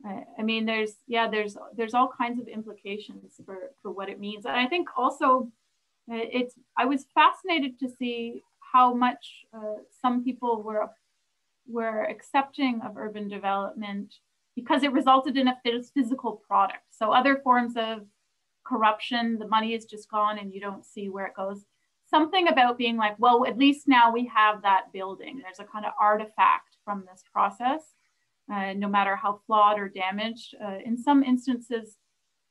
I mean, there's yeah, there's there's all kinds of implications for for what it means, and I think also it's I was fascinated to see how much uh, some people were were accepting of urban development because it resulted in a physical product. So other forms of corruption, the money is just gone and you don't see where it goes. Something about being like, well, at least now we have that building. There's a kind of artifact from this process, uh, no matter how flawed or damaged. Uh, in some instances,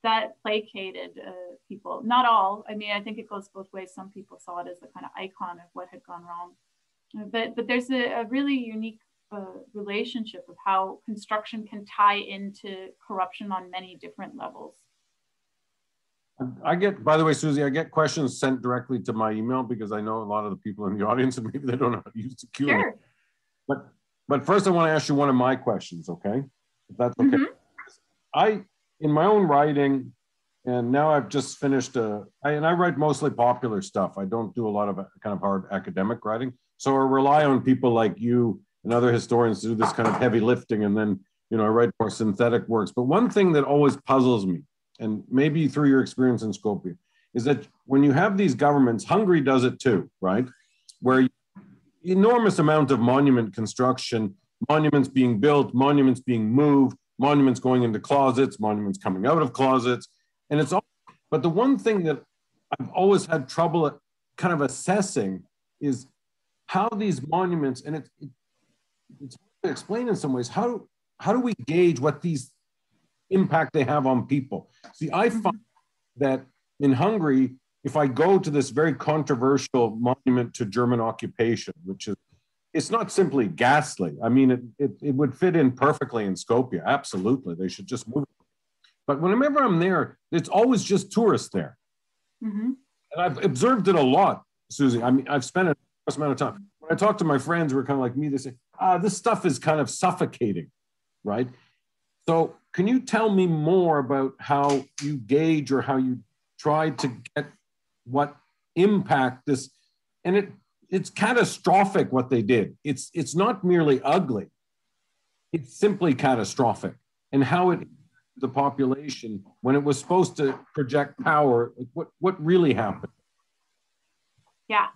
that placated uh, people. Not all. I mean, I think it goes both ways. Some people saw it as the kind of icon of what had gone wrong. Uh, but but there's a, a really unique uh, relationship of how construction can tie into corruption on many different levels. I get, by the way, Susie, I get questions sent directly to my email because I know a lot of the people in the audience and maybe they don't know how to use the Q. Sure. But but first, I want to ask you one of my questions, okay? If that's okay. Mm -hmm. I in my own writing, and now I've just finished a, I, and I write mostly popular stuff. I don't do a lot of kind of hard academic writing. So I rely on people like you and other historians to do this kind of heavy lifting. And then, you know, I write more synthetic works. But one thing that always puzzles me, and maybe through your experience in Skopje, is that when you have these governments, Hungary does it too, right? Where enormous amount of monument construction, monuments being built, monuments being moved, monuments going into closets, monuments coming out of closets. And it's all, but the one thing that I've always had trouble kind of assessing is how these monuments, and it, it, it's hard to explain in some ways, how, how do we gauge what these impact they have on people? See, I find that in Hungary, if I go to this very controversial monument to German occupation, which is it's not simply ghastly. I mean, it, it, it would fit in perfectly in Skopje. Absolutely. They should just move. But whenever I'm there, it's always just tourists there. Mm-hmm. And I've observed it a lot, Susie. I mean, I've spent a amount of time. When I talk to my friends who are kind of like me, they say, ah, this stuff is kind of suffocating, right? So can you tell me more about how you gauge or how you try to get what impact this, and it it's catastrophic what they did. It's it's not merely ugly. It's simply catastrophic. And how it the population when it was supposed to project power, what what really happened? Yeah,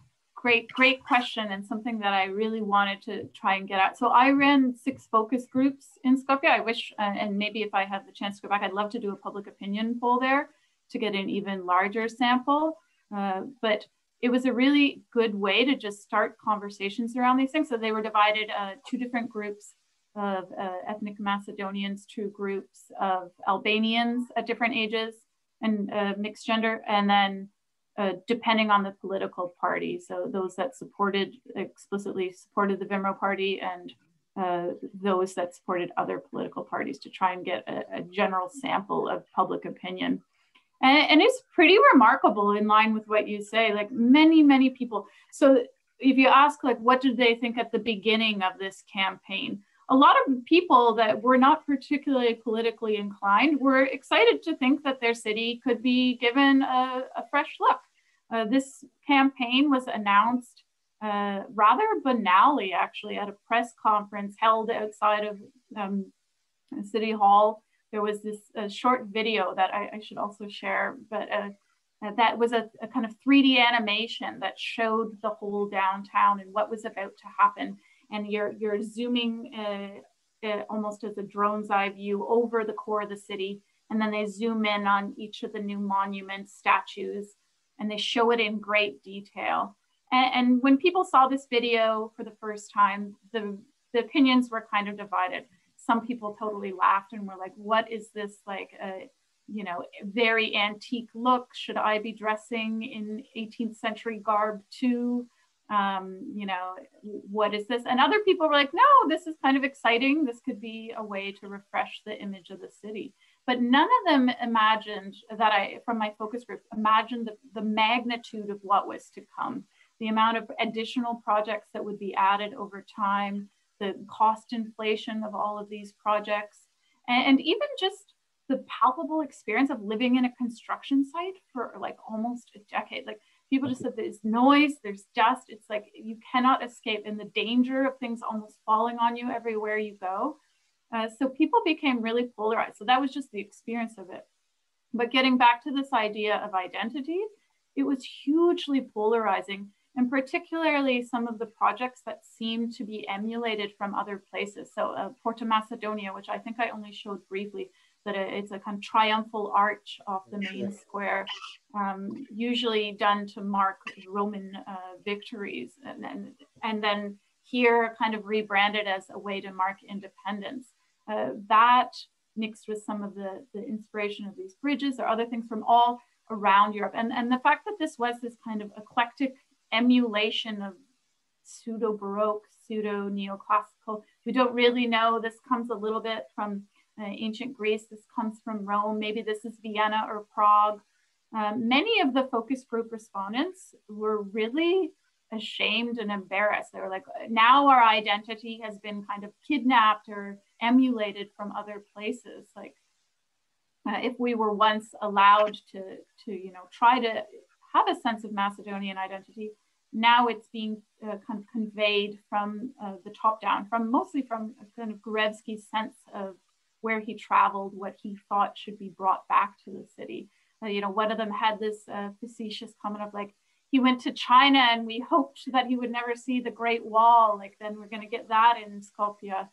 great, great question, and something that I really wanted to try and get at. So I ran six focus groups in Skopje. I wish, uh, and maybe if I had the chance to go back, I'd love to do a public opinion poll there to get an even larger sample. Uh, but it was a really good way to just start conversations around these things. So they were divided uh, two different groups of uh, ethnic Macedonians, two groups of Albanians at different ages and uh, mixed gender, and then uh, depending on the political party. So those that supported explicitly supported the VMRO party and uh, those that supported other political parties to try and get a, a general sample of public opinion. And, and, it's pretty remarkable in line with what you say, like many, many people. So if you ask, like, what did they think at the beginning of this campaign? A lot of people that were not particularly politically inclined were excited to think that their city could be given a, a fresh look. Uh, this campaign was announced uh, rather banally, actually, at a press conference held outside of um, City Hall. There was this short video that I, I, should also share, but uh, that was a, a, kind of 3D animation that showed the whole downtown and what was about to happen. And you're, you're zooming uh, uh, almost as a drone's eye view over the core of the city. And then they zoom in on each of the new monuments, statues, and they show it in great detail. And, and when people saw this video for the first time, the, the opinions were kind of divided. Some people totally laughed and were like, what is this like a, you know, very antique look? Should I be dressing in 18th century garb too? Um, you know, what is this? And other people were like, no, this is kind of exciting. This could be a way to refresh the image of the city. But none of them imagined that I, from my focus group, imagined the, the magnitude of what was to come the amount of additional projects that would be added over time, the cost inflation of all of these projects, and, and even just the palpable experience of living in a construction site for like almost a decade. Like people just said there's noise, there's dust. It's like you cannot escape, and the danger of things almost falling on you everywhere you go. Uh, so people became really polarized. So that was just the experience of it. But getting back to this idea of identity, it was hugely polarizing and particularly some of the projects that seem to be emulated from other places. So uh, Porta Macedonia, which I think I only showed briefly, that it's a kind of triumphal arch off the main square, um, usually done to mark Roman uh, victories. And, and, and then here kind of rebranded as a way to mark independence. Uh, that mixed with some of the, the inspiration of these bridges or other things from all around Europe. And, and the fact that this was this kind of eclectic emulation of pseudo Baroque, pseudo neoclassical. We don't really know. This comes a little bit from uh, ancient Greece. This comes from Rome. Maybe this is Vienna or Prague. Um, many of the focus group respondents were really ashamed and embarrassed. They were like, now our identity has been kind of kidnapped or emulated from other places. Like, uh, if we were once allowed to, to you know, try to have a sense of Macedonian identity, now it's being uh, kind of conveyed from uh, the top down, from mostly from kind of Gruevski's sense of where he traveled, what he thought should be brought back to the city. Uh, you know, one of them had this uh, facetious comment of like, he went to China and we hoped that he would never see the Great Wall. Like, then we're going to get that in Skopje.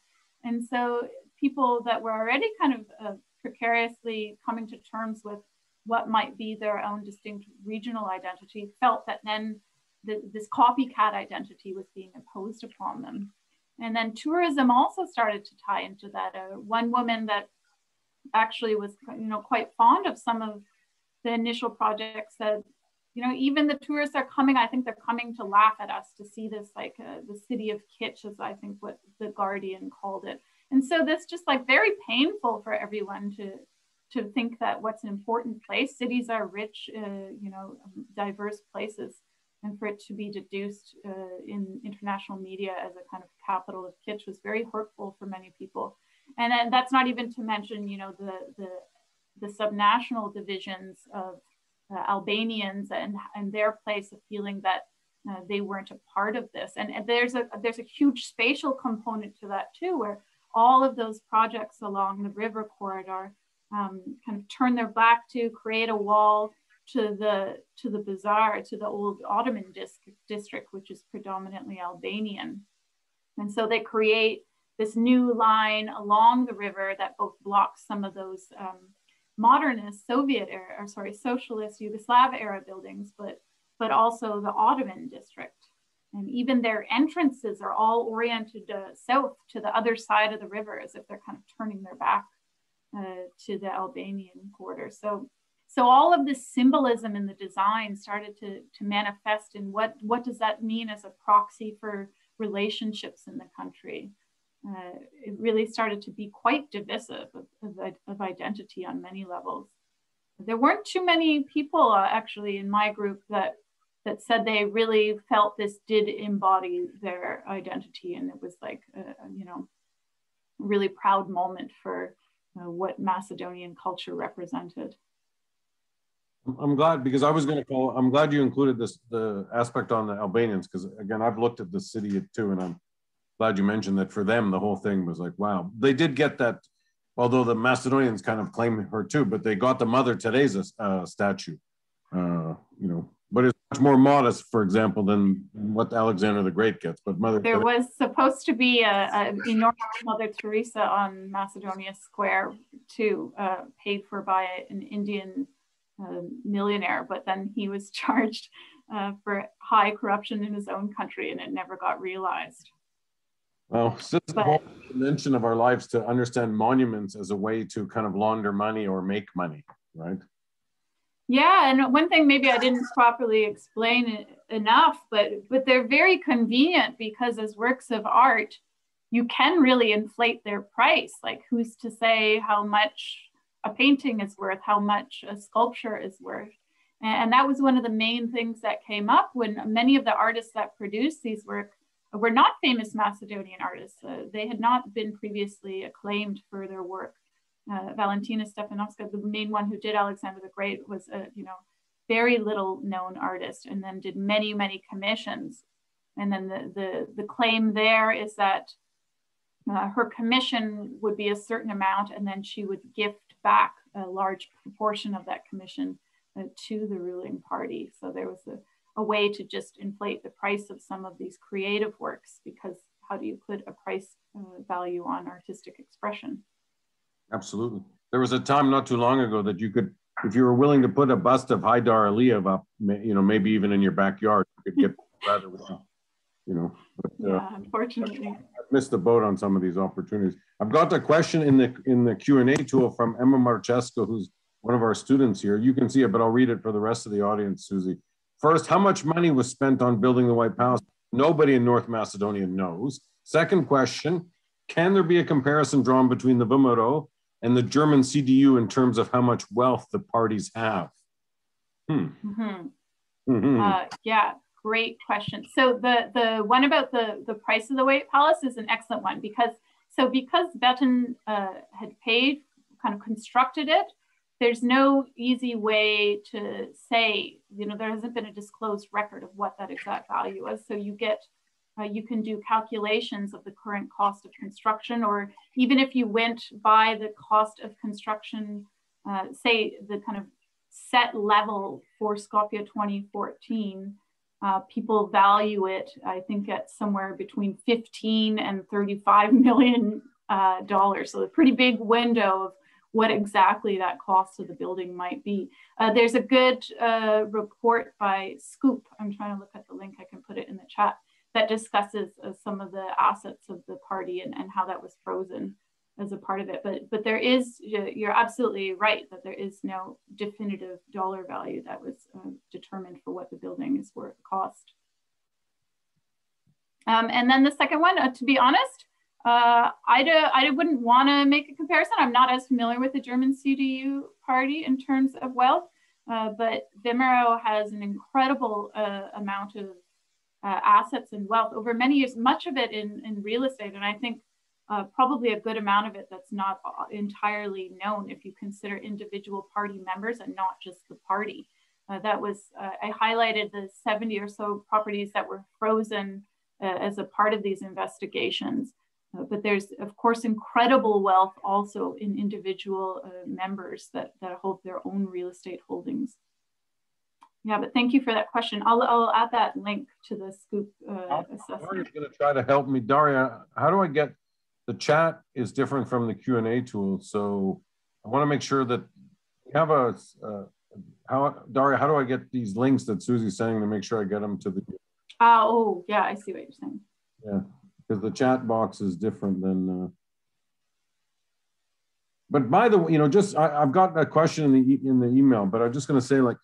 And so people that were already kind of uh, precariously coming to terms with what might be their own distinct regional identity felt that then the, this copycat identity was being imposed upon them. And then tourism also started to tie into that. Uh, one woman that actually was, you know, quite fond of some of the initial projects said, you know, even the tourists are coming. I think they're coming to laugh at us to see this, like uh, the city of kitsch, as I think what the Guardian called it. And so this just like very painful for everyone to to think that what's an important place. Cities are rich, uh, you know, diverse places and for it to be deduced uh, in international media as a kind of capital of kitsch was very hurtful for many people. And then that's not even to mention, you know, the the, the subnational divisions of uh, Albanians and, and their place of feeling that uh, they weren't a part of this. And, and there's a there's a huge spatial component to that too, where all of those projects along the river corridor um, kind of turn their back to create a wall to the to the bazaar to the old Ottoman district, which is predominantly Albanian, and so they create this new line along the river that both blocks some of those um, modernist Soviet era, or sorry, socialist Yugoslav era buildings, but but also the Ottoman district. And even their entrances are all oriented uh, south to the other side of the river as if they're kind of turning their back uh, to the Albanian quarter. So so all of this symbolism in the design started to, to manifest in what, what does that mean as a proxy for relationships in the country. uh, it really started to be quite divisive of, of, of, identity on many levels. There weren't too many people uh, actually in my group that that said they really felt this did embody their identity, and it was like a, you know, really proud moment for uh, what Macedonian culture represented. I'm glad because I was going to call. I'm glad you included this the aspect on the Albanians because again I've looked at the city too, and I'm glad you mentioned that for them the whole thing was like wow they did get that. Although the Macedonians kind of claim her too, but they got the Mother Teresa uh, statue, uh, you know, but it's much more modest, for example, than what Alexander the Great gets. But Mother there Teresa, was supposed to be a, enormous Mother Teresa on Macedonia Square too, uh, paid for by an Indian millionaire, but then he was charged uh, for high corruption in his own country and it never got realized. Well, this is the whole dimension of our lives to understand monuments as a way to kind of launder money or make money, right? Yeah, and one thing maybe I didn't properly explain enough, but but they're very convenient because as works of art, you can really inflate their price. Like who's to say how much a painting is worth, how much a sculpture is worth. And that was one of the main things that came up when many of the artists that produced these work were not famous Macedonian artists. Uh, they had not been previously acclaimed for their work. Uh, Valentina Stefanovska, the main one who did Alexander the Great, was a you know very little known artist, and then did many many commissions. And then the the, the claim there is that uh, her commission would be a certain amount, and then she would gift back a large proportion of that commission uh, to the ruling party. So there was a, a way to just inflate the price of some of these creative works because how do you put a price uh, value on artistic expression? Absolutely. There was a time not too long ago that you could, if you were willing to put a bust of Haidar Aliyev up, you know, maybe even in your backyard, you could get rather well, you know. But, uh, yeah, unfortunately. I've missed the boat on some of these opportunities. I've got a question in the in the Q&A tool from Emma Marchesco, who's one of our students here. You can see it, but I'll read it for the rest of the audience, Susie. First, how much money was spent on building the White Palace? Nobody in North Macedonia knows. Second question, can there be a comparison drawn between the VMRO and the German CDU in terms of how much wealth the parties have? Hmm. Mm -hmm. Mm -hmm. Uh, yeah, great question. So the the one about the the price of the White Palace is an excellent one because so because Beton uh, had paid, kind of constructed it, there's no easy way to say, you know, there hasn't been a disclosed record of what that exact value is. So you get, uh, you can do calculations of the current cost of construction, or even if you went by the cost of construction, uh, say the kind of set level for Skopje 2014, uh, people value it, I think, at somewhere between 15 and 35 million uh, dollars. So a pretty big window of what exactly that cost of the building might be. Uh, there's a good uh, report by Scoop. I'm trying to look at the link. I can put it in the chat that discusses uh, some of the assets of the party and, and how that was frozen as a part of it. But but there is you're absolutely right that there is no definitive dollar value that was uh, determined for what the building is worth cost. Um, and then the second one, uh, to be honest, uh, I, do, I wouldn't want to make a comparison. I'm not as familiar with the German CDU party in terms of wealth, uh, but VMRO has an incredible uh, amount of uh, assets and wealth over many years, much of it in, in real estate. And I think uh, probably a good amount of it that's not uh, entirely known if you consider individual party members and not just the party. Uh, that was, uh, I highlighted the 70 or so properties that were frozen uh, as a part of these investigations. Uh, but there's, of course, incredible wealth also in individual members that, that hold their own real estate holdings. Yeah, but thank you for that question. I'll, I'll add that link to the scoop uh, assessment. Daria's going to try to help me. Daria, how do I get the chat is different from the Q&A tool. So I want to make sure that we have a, uh, how, Daria, how do I get these links that Susie's saying to make sure I get them to the. Uh, oh, yeah, I see what you're saying. Yeah, because the chat box is different than. Uh, but by the way, you know, just I, have got a question in the in the email, but I'm just going to say, like,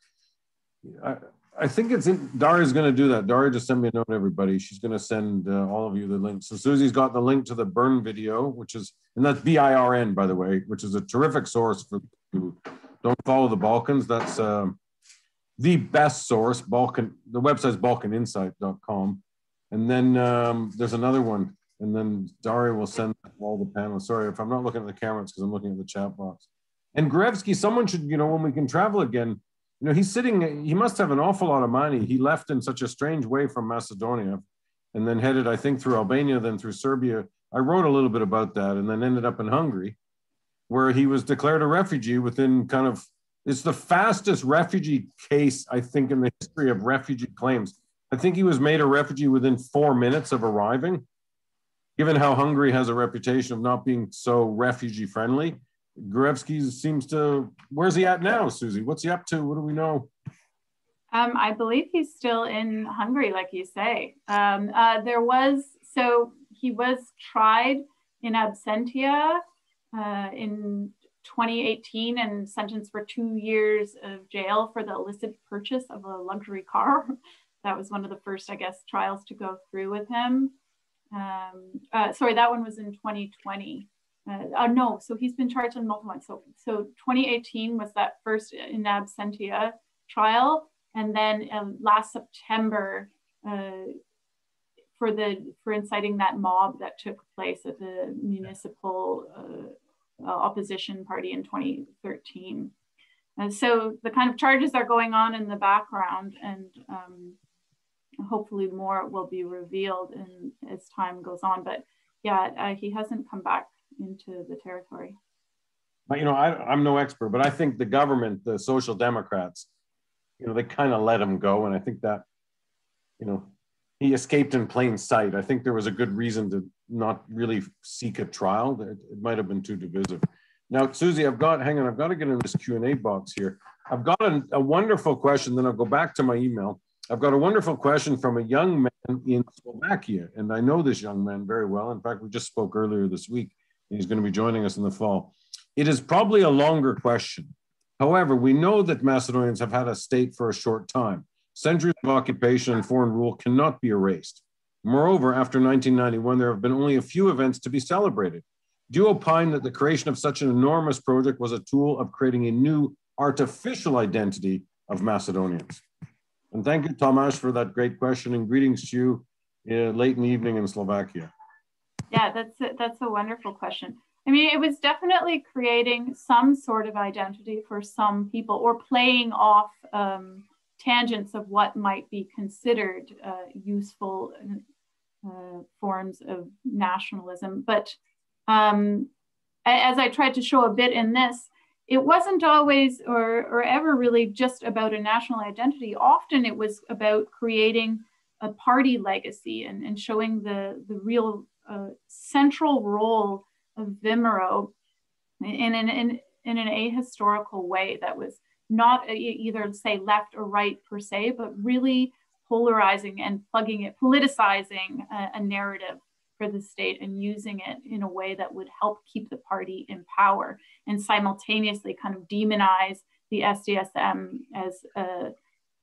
I, I think it's in, Daria's going to do that. Daria just sent me a note, everybody. She's going to send uh, all of you the link. So Susie's got the link to the BIRN video, which is, and that's B-I-R-N, by the way, which is a terrific source for who don't follow the Balkans. That's um, the best source, Balkan, the website's balkaninsight.com. And then um, there's another one. And then Daria will send all the panelists. Sorry, if I'm not looking at the cameras because I'm looking at the chat box. And Gruevski, someone should, you know, when we can travel again, you know, he's sitting, he must have an awful lot of money. He left in such a strange way from Macedonia and then headed, I think, through Albania, then through Serbia. I wrote a little bit about that and then ended up in Hungary, where he was declared a refugee within kind of, it's the fastest refugee case, I think, in the history of refugee claims. I think he was made a refugee within four minutes of arriving. Given how Hungary has a reputation of not being so refugee friendly, Gruevski seems to. Where's he at now, Susie? What's he up to? What do we know? Um, I believe he's still in Hungary, like you say. Um, uh, there was so he was tried in absentia uh, in 2018 and sentenced for two years of jail for the illicit purchase of a luxury car. that was one of the first, I guess, trials to go through with him. Um, uh, sorry, that one was in 2020 uh, uh, no, so he's been charged on multiple ones. So, so 2018 was that first in absentia trial. And then um, last September, uh, for the for inciting that mob that took place at the municipal uh, uh opposition party in 2013. And so the kind of charges are going on in the background, and um, hopefully more will be revealed in, as time goes on. But yeah, uh, he hasn't come back into the territory? But, You know, I, am no expert, but I think the government, the Social Democrats, you know, they kind of let him go. And I think that, you know, he escaped in plain sight. I think there was a good reason to not really seek a trial. It, it might have been too divisive. Now, Susie, I've got, hang on, I've got to get in this Q&A box here. I've got a, a wonderful question, then I'll go back to my email. I've got a wonderful question from a young man in Slovakia, and I know this young man very well. In fact, we just spoke earlier this week. He's going to be joining us in the fall. It is probably a longer question. However, we know that Macedonians have had a state for a short time. Centuries of occupation and foreign rule cannot be erased. Moreover, after 1991, there have been only a few events to be celebrated. Do you opine that the creation of such an enormous project was a tool of creating a new artificial identity of Macedonians? And thank you, Tomas, for that great question and greetings to you uh, late in the evening in Slovakia. Yeah, that's a, that's a wonderful question. I mean, it was definitely creating some sort of identity for some people or playing off um, tangents of what might be considered uh, useful uh, forms of nationalism. But um, as I tried to show a bit in this, it wasn't always or, or ever really just about a national identity. Often it was about creating a party legacy and, and showing the, the real a central role of VMRO in an, in, in an ahistorical way that was not either say left or right per se, but really polarizing and plugging it, politicizing a, a, narrative for the state and using it in a way that would help keep the party in power and simultaneously kind of demonize the SDSM as uh,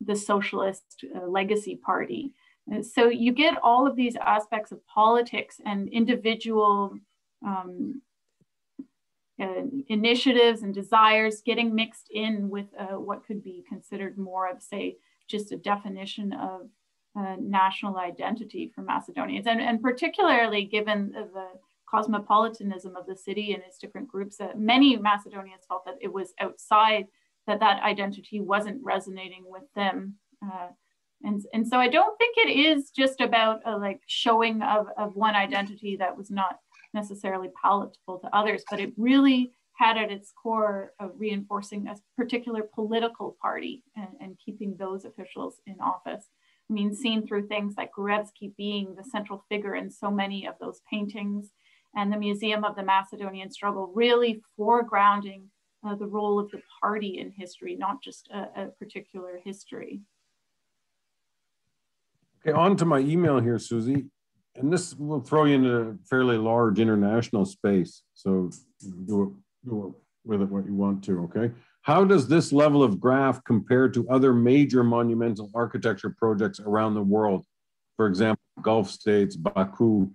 the socialist uh, legacy party so you get all of these aspects of politics and individual um, uh, initiatives and desires getting mixed in with uh, what could be considered more of, say, just a definition of uh, national identity for Macedonians. And, and particularly given the cosmopolitanism of the city and its different groups, that many Macedonians felt that it was outside, that that identity wasn't resonating with them. Uh, and, and so I don't think it is just about a like showing of, of one identity that was not necessarily palatable to others, but it really had at its core of reinforcing a particular political party and, and keeping those officials in office. I mean, seen through things like Gruevski being the central figure in so many of those paintings and the Museum of the Macedonian Struggle really foregrounding uh, the role of the party in history, not just a, a particular history. Okay, on to my email here, Susie. And this will throw you into a fairly large international space. So do it, do it with it what you want to, okay? how does this level of graph compare to other major monumental architecture projects around the world? For example, Gulf states, Baku,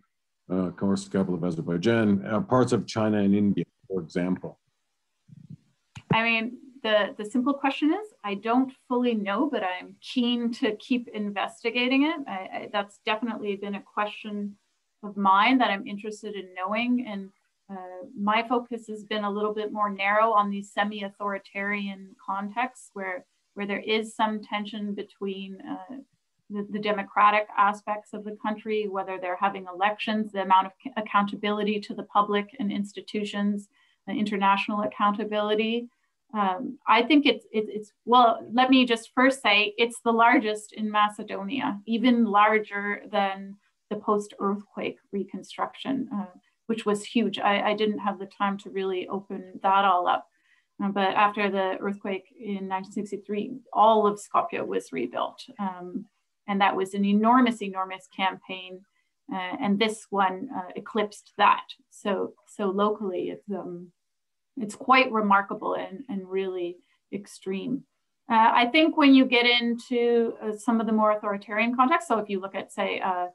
uh, of course, capital of Azerbaijan, uh, parts of China and India, for example. I mean, the, the simple question is, I don't fully know, but I'm keen to keep investigating it. I, I, that's definitely been a question of mine that I'm interested in knowing. And uh, my focus has been a little bit more narrow on these semi-authoritarian contexts where, where there is some tension between uh, the, the, democratic aspects of the country, whether they're having elections, the amount of accountability to the public and institutions, international accountability. Um, I think it's, it's, it's, well, let me just first say it's the largest in Macedonia, even larger than the post-earthquake reconstruction. Uh, which was huge. I, I didn't have the time to really open that all up. Uh, but after the earthquake in 1963, all of Skopje was rebuilt. Um, and that was an enormous, enormous campaign. Uh, and this one uh, eclipsed that. So, so locally, it's, um, it's quite remarkable and, and really extreme. Uh, I think when you get into uh, some of the more authoritarian contexts, so if you look at, say, uh,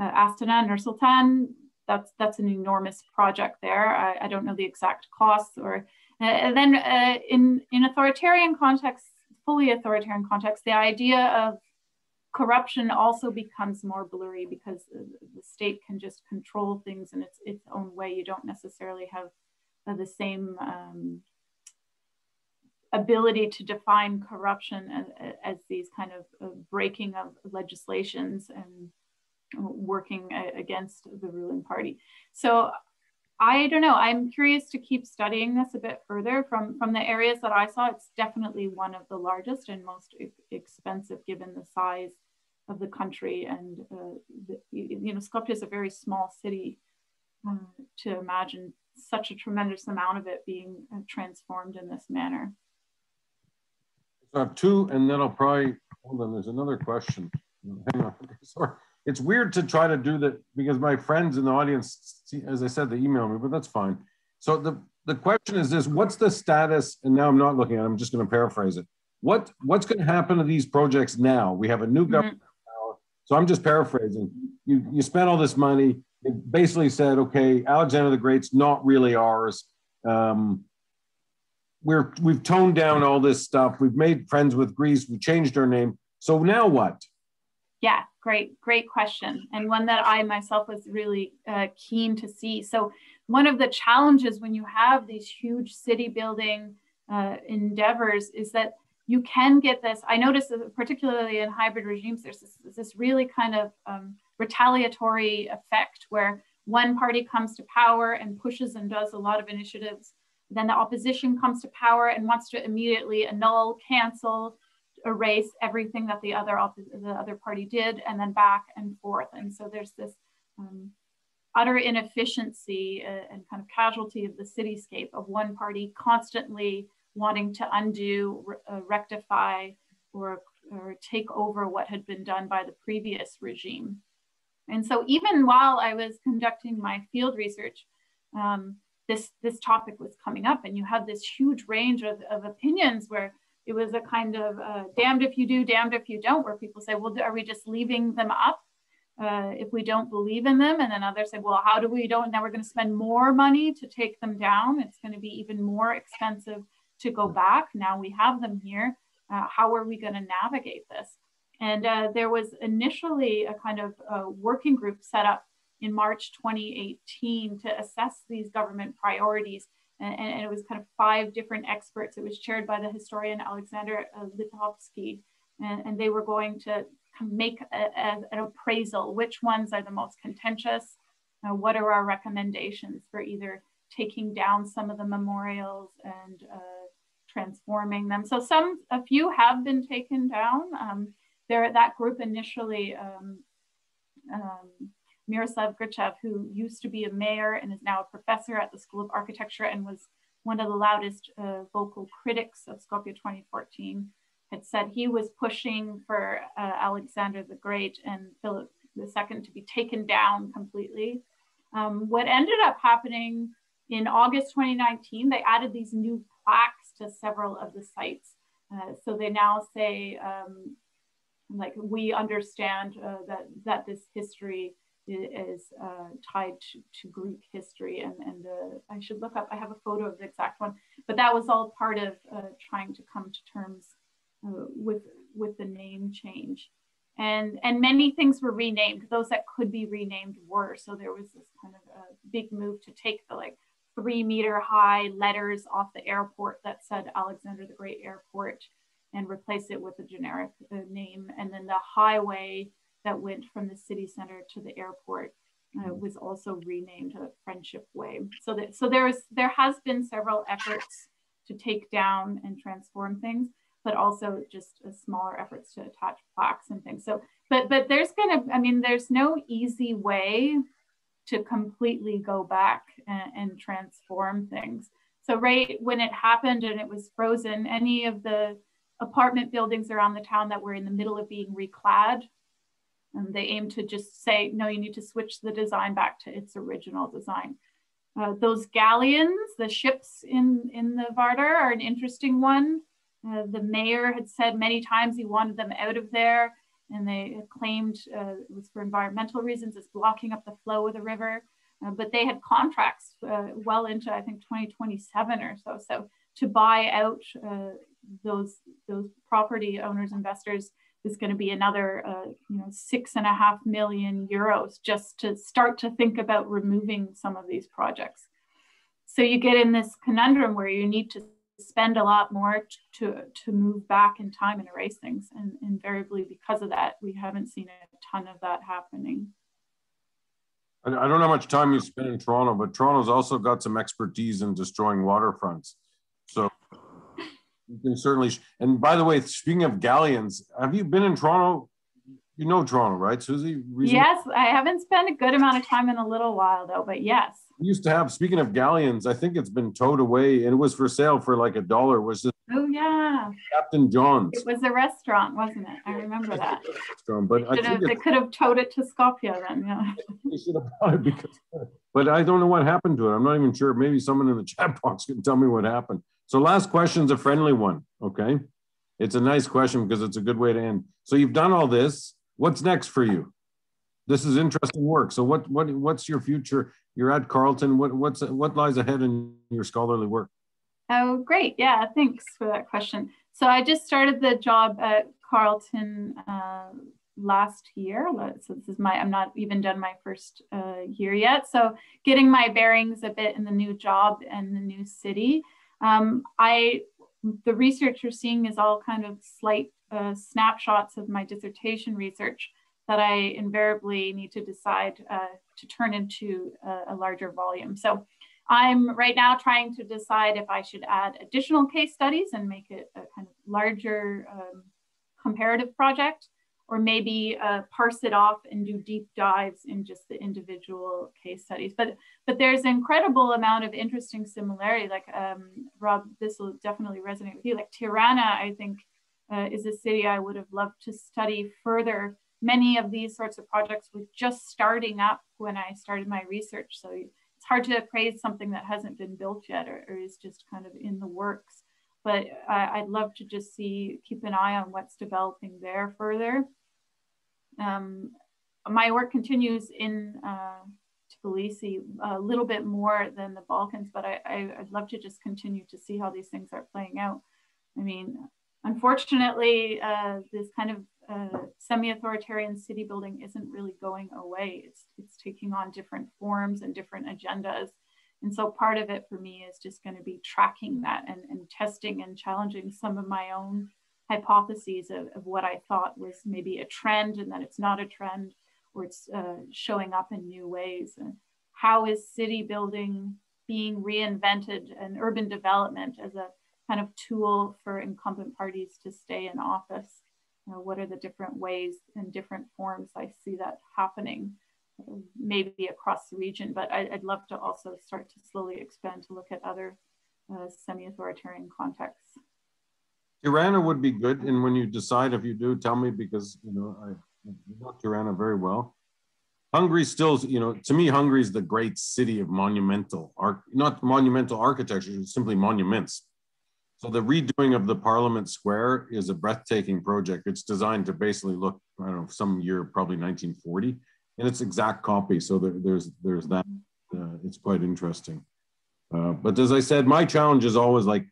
uh Astana, Nur Sultan, that's that's an enormous project there. I, I don't know the exact costs or uh, and then uh, in in authoritarian contexts, fully authoritarian context, the idea of corruption also becomes more blurry because the state can just control things in its its own way. You don't necessarily have the same um, ability to define corruption as, as these kind of breaking of legislations and working against the ruling party. So I don't know. I'm curious to keep studying this a bit further. From from the areas that I saw, it's definitely one of the largest and most expensive given the size of the country. And uh, the, you know, Skopje is a very small city. Uh, to imagine such a tremendous amount of it being uh, transformed in this manner. So I have two, and then I'll probably hold on. There's another question. Hang on. Sorry it's weird to try to do that because my friends in the audience, as I said, they email me, but that's fine. So the, the question is this, what's the status? And now I'm not looking at it, I'm just going to paraphrase it. What, what's going to happen to these projects now? We have a new mm-hmm. government. Mm-hmm. So I'm just paraphrasing. You, you spent all this money. Basically said, okay, Alexander the Great's not really ours. Um, we're, we've toned down all this stuff. We've made friends with Greece. We changed our name. So now what? Yeah, great, great question. And one that I myself was really uh, keen to see. So one of the challenges when you have these huge city building uh, endeavors is that you can get this. I noticed particularly in hybrid regimes, there's this, this really kind of um, retaliatory effect where one party comes to power and pushes and does a lot of initiatives. Then the opposition comes to power and wants to immediately annul, cancel, erase everything that the other the other party did and then back and forth and so there's this um, utter inefficiency uh, and kind of casualty of the cityscape of one party constantly wanting to undo uh, rectify or, or take over what had been done by the previous regime and so even while i was conducting my field research um, this this topic was coming up and you have this huge range of, of opinions where it was a kind of uh, damned if you do, damned if you don't, where people say, well, are we just leaving them up uh, if we don't believe in them? And then others say, well, how do we don't? Now we're going to spend more money to take them down. It's going to be even more expensive to go back. Now we have them here. Uh, how are we going to navigate this? And uh, there was initially a kind of uh, working group set up in March 2018 to assess these government priorities and, and, it was kind of five different experts. It was chaired by the historian Alexander uh, Lipovsky, and, and, they were going to make a, a, an appraisal. Which ones are the most contentious? Uh, what are our recommendations for either taking down some of the memorials and uh, transforming them? So some, a few have been taken down. Um, there, that group initially um, um, Miroslav Grchev, who used to be a mayor and is now a professor at the School of Architecture and was one of the loudest uh, vocal critics of Skopje 2014, had said he was pushing for uh, Alexander the Great and Philip II to be taken down completely. Um, what ended up happening in August 2019, they added these new plaques to several of the sites. Uh, so they now say, um, like, we understand uh, that, that this history is uh, tied to, to, Greek history. And, and uh, I should look up, I have a photo of the exact one, but that was all part of uh, trying to come to terms uh, with, with the name change. And, and many things were renamed. Those that could be renamed were. So there was this kind of a big move to take the like three meter high letters off the airport that said Alexander the Great Airport and replace it with a generic uh, name. And then the highway that went from the city center to the airport uh, mm-hmm. was also renamed Friendship Way. So that so there is there has been several efforts to take down and transform things, but also just smaller efforts to attach plaques and things. So but but there's gonna I mean there's no easy way to completely go back and, and transform things. So right when it happened and it was frozen, any of the apartment buildings around the town that were in the middle of being reclad and they aim to just say, no, you need to switch the design back to its original design. Uh, those galleons, the ships in, in the Vardar are an interesting one. Uh, the mayor had said many times he wanted them out of there and they claimed uh, it was for environmental reasons, it's blocking up the flow of the river. Uh, but they had contracts uh, well into, I think, 2027 or so. So to buy out uh, those, those property owners, investors, is going to be another uh, you know six and a half million euros just to start to think about removing some of these projects. So you get in this conundrum where you need to spend a lot more to to move back in time and erase things. And invariably because of that we haven't seen a ton of that happening. I don't know how much time you spend in Toronto, but Toronto's also got some expertise in destroying waterfronts. So you can certainly. And by the way, speaking of galleons, have you been in Toronto? You know Toronto, right, Susie? Yes, I haven't spent a good amount of time in a little while though, but yes. We used to have. Speaking of galleons, I think it's been towed away, and it was for sale for like a dollar. Was this? Oh yeah. Captain John's. It was a restaurant, wasn't it? I remember that. Restaurant, but they, have, they could have towed it to Skopje then. Yeah. they should have bought it because. But I don't know what happened to it. I'm not even sure. Maybe someone in the chat box can tell me what happened. So last question is a friendly one, okay? It's a nice question because it's a good way to end. So you've done all this. What's next for you? This is interesting work. So what what what's your future? You're at Carleton. What what's what lies ahead in your scholarly work? Oh, great. Yeah, thanks for that question. So I just started the job at Carleton uh, last year. So this is my, I'm not even done my first uh, year yet. So getting my bearings a bit in the new job and the new city. Um, I, the research you're seeing is all kind of slight uh, snapshots of my dissertation research that I invariably need to decide uh, to turn into a, a, larger volume. So I'm right now trying to decide if I should add additional case studies and make it a kind of larger um, comparative project or maybe uh, parse it off and do deep dives in just the individual case studies. But but there's an incredible amount of interesting similarity. Like um, Rob, this will definitely resonate with you. Like Tirana, I think uh, is a city I would have loved to study further. Many of these sorts of projects were just starting up when I started my research. So it's hard to appraise something that hasn't been built yet or, or is just kind of in the works but I, would love to just see, keep an eye on what's developing there further. Um, my work continues in uh, Tbilisi a little bit more than the Balkans, but I, I, would love to just continue to see how these things are playing out. I mean, unfortunately, uh, this kind of uh, semi-authoritarian city building isn't really going away. It's, it's taking on different forms and different agendas. And so part of it for me is just going to be tracking that and, and testing and challenging some of my own hypotheses of, of what I thought was maybe a trend and then it's not a trend or it's uh, showing up in new ways. And how is city building being reinvented and urban development as a kind of tool for incumbent parties to stay in office? You know, what are the different ways and different forms I see that happening? Maybe across the region, but I, would love to also start to slowly expand to look at other uh, semi-authoritarian contexts. Tirana would be good, and when you decide if you do, tell me because you know I know Tirana very well. Hungary still, you know, to me, Hungary is the great city of monumental art, not monumental architecture, simply monuments. So the redoing of the Parliament Square is a breathtaking project. It's designed to basically look, I don't know, some year, probably 1940, and it's exact copy. So there, there's there's that. Uh, it's quite interesting. Uh, but as I said, my challenge is always like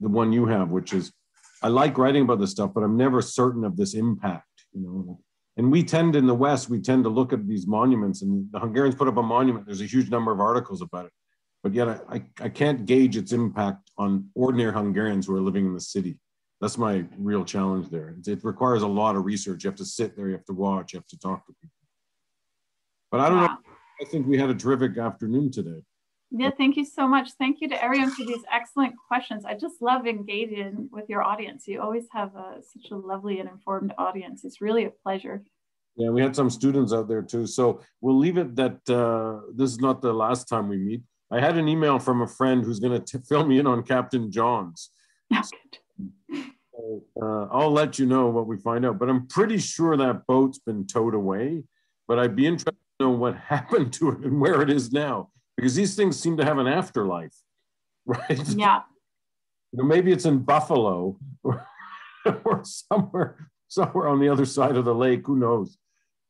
the one you have, which is I like writing about this stuff, but I'm never certain of this impact. You know, and we tend in the West, we tend to look at these monuments, and the Hungarians put up a monument. There's a huge number of articles about it but yet I, I, I can't gauge its impact on ordinary Hungarians who are living in the city. That's my real challenge there. It, it requires a lot of research. You have to sit there, you have to watch, you have to talk to people. But I don't know. I think we had a terrific afternoon today. Yeah, thank you so much. Thank you to everyone for these excellent questions. I just love engaging with your audience. You always have a, such a lovely and informed audience. It's really a pleasure. Yeah, we had some students out there too. So we'll leave it that uh, this is not the last time we meet. I had an email from a friend who's going to fill me in on Captain Johns. So, uh, I'll let you know what we find out, but I'm pretty sure that boat's been towed away. But I'd be interested know what happened to it and where it is now, because these things seem to have an afterlife, right? Yeah. You know, maybe it's in Buffalo or, or somewhere somewhere on the other side of the lake. Who knows?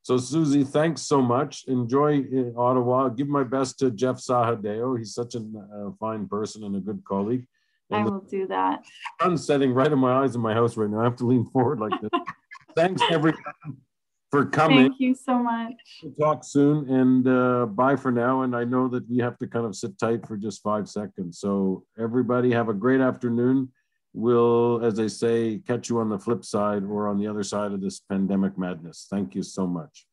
So, Susie, thanks so much. Enjoy uh, Ottawa. Give my best to Jeff Sahadeo. He's such a uh, fine person and a good colleague. And I will do that. Sun's setting right in my eyes in my house right now. I have to lean forward like this. thanks, everyone, for coming. Thank you so much. We'll talk soon and uh, bye for now. And I know that we have to kind of sit tight for just five seconds. So, everybody, have a great afternoon. We'll, as I say, catch you on the flip side or on the other side of this pandemic madness. Thank you so much.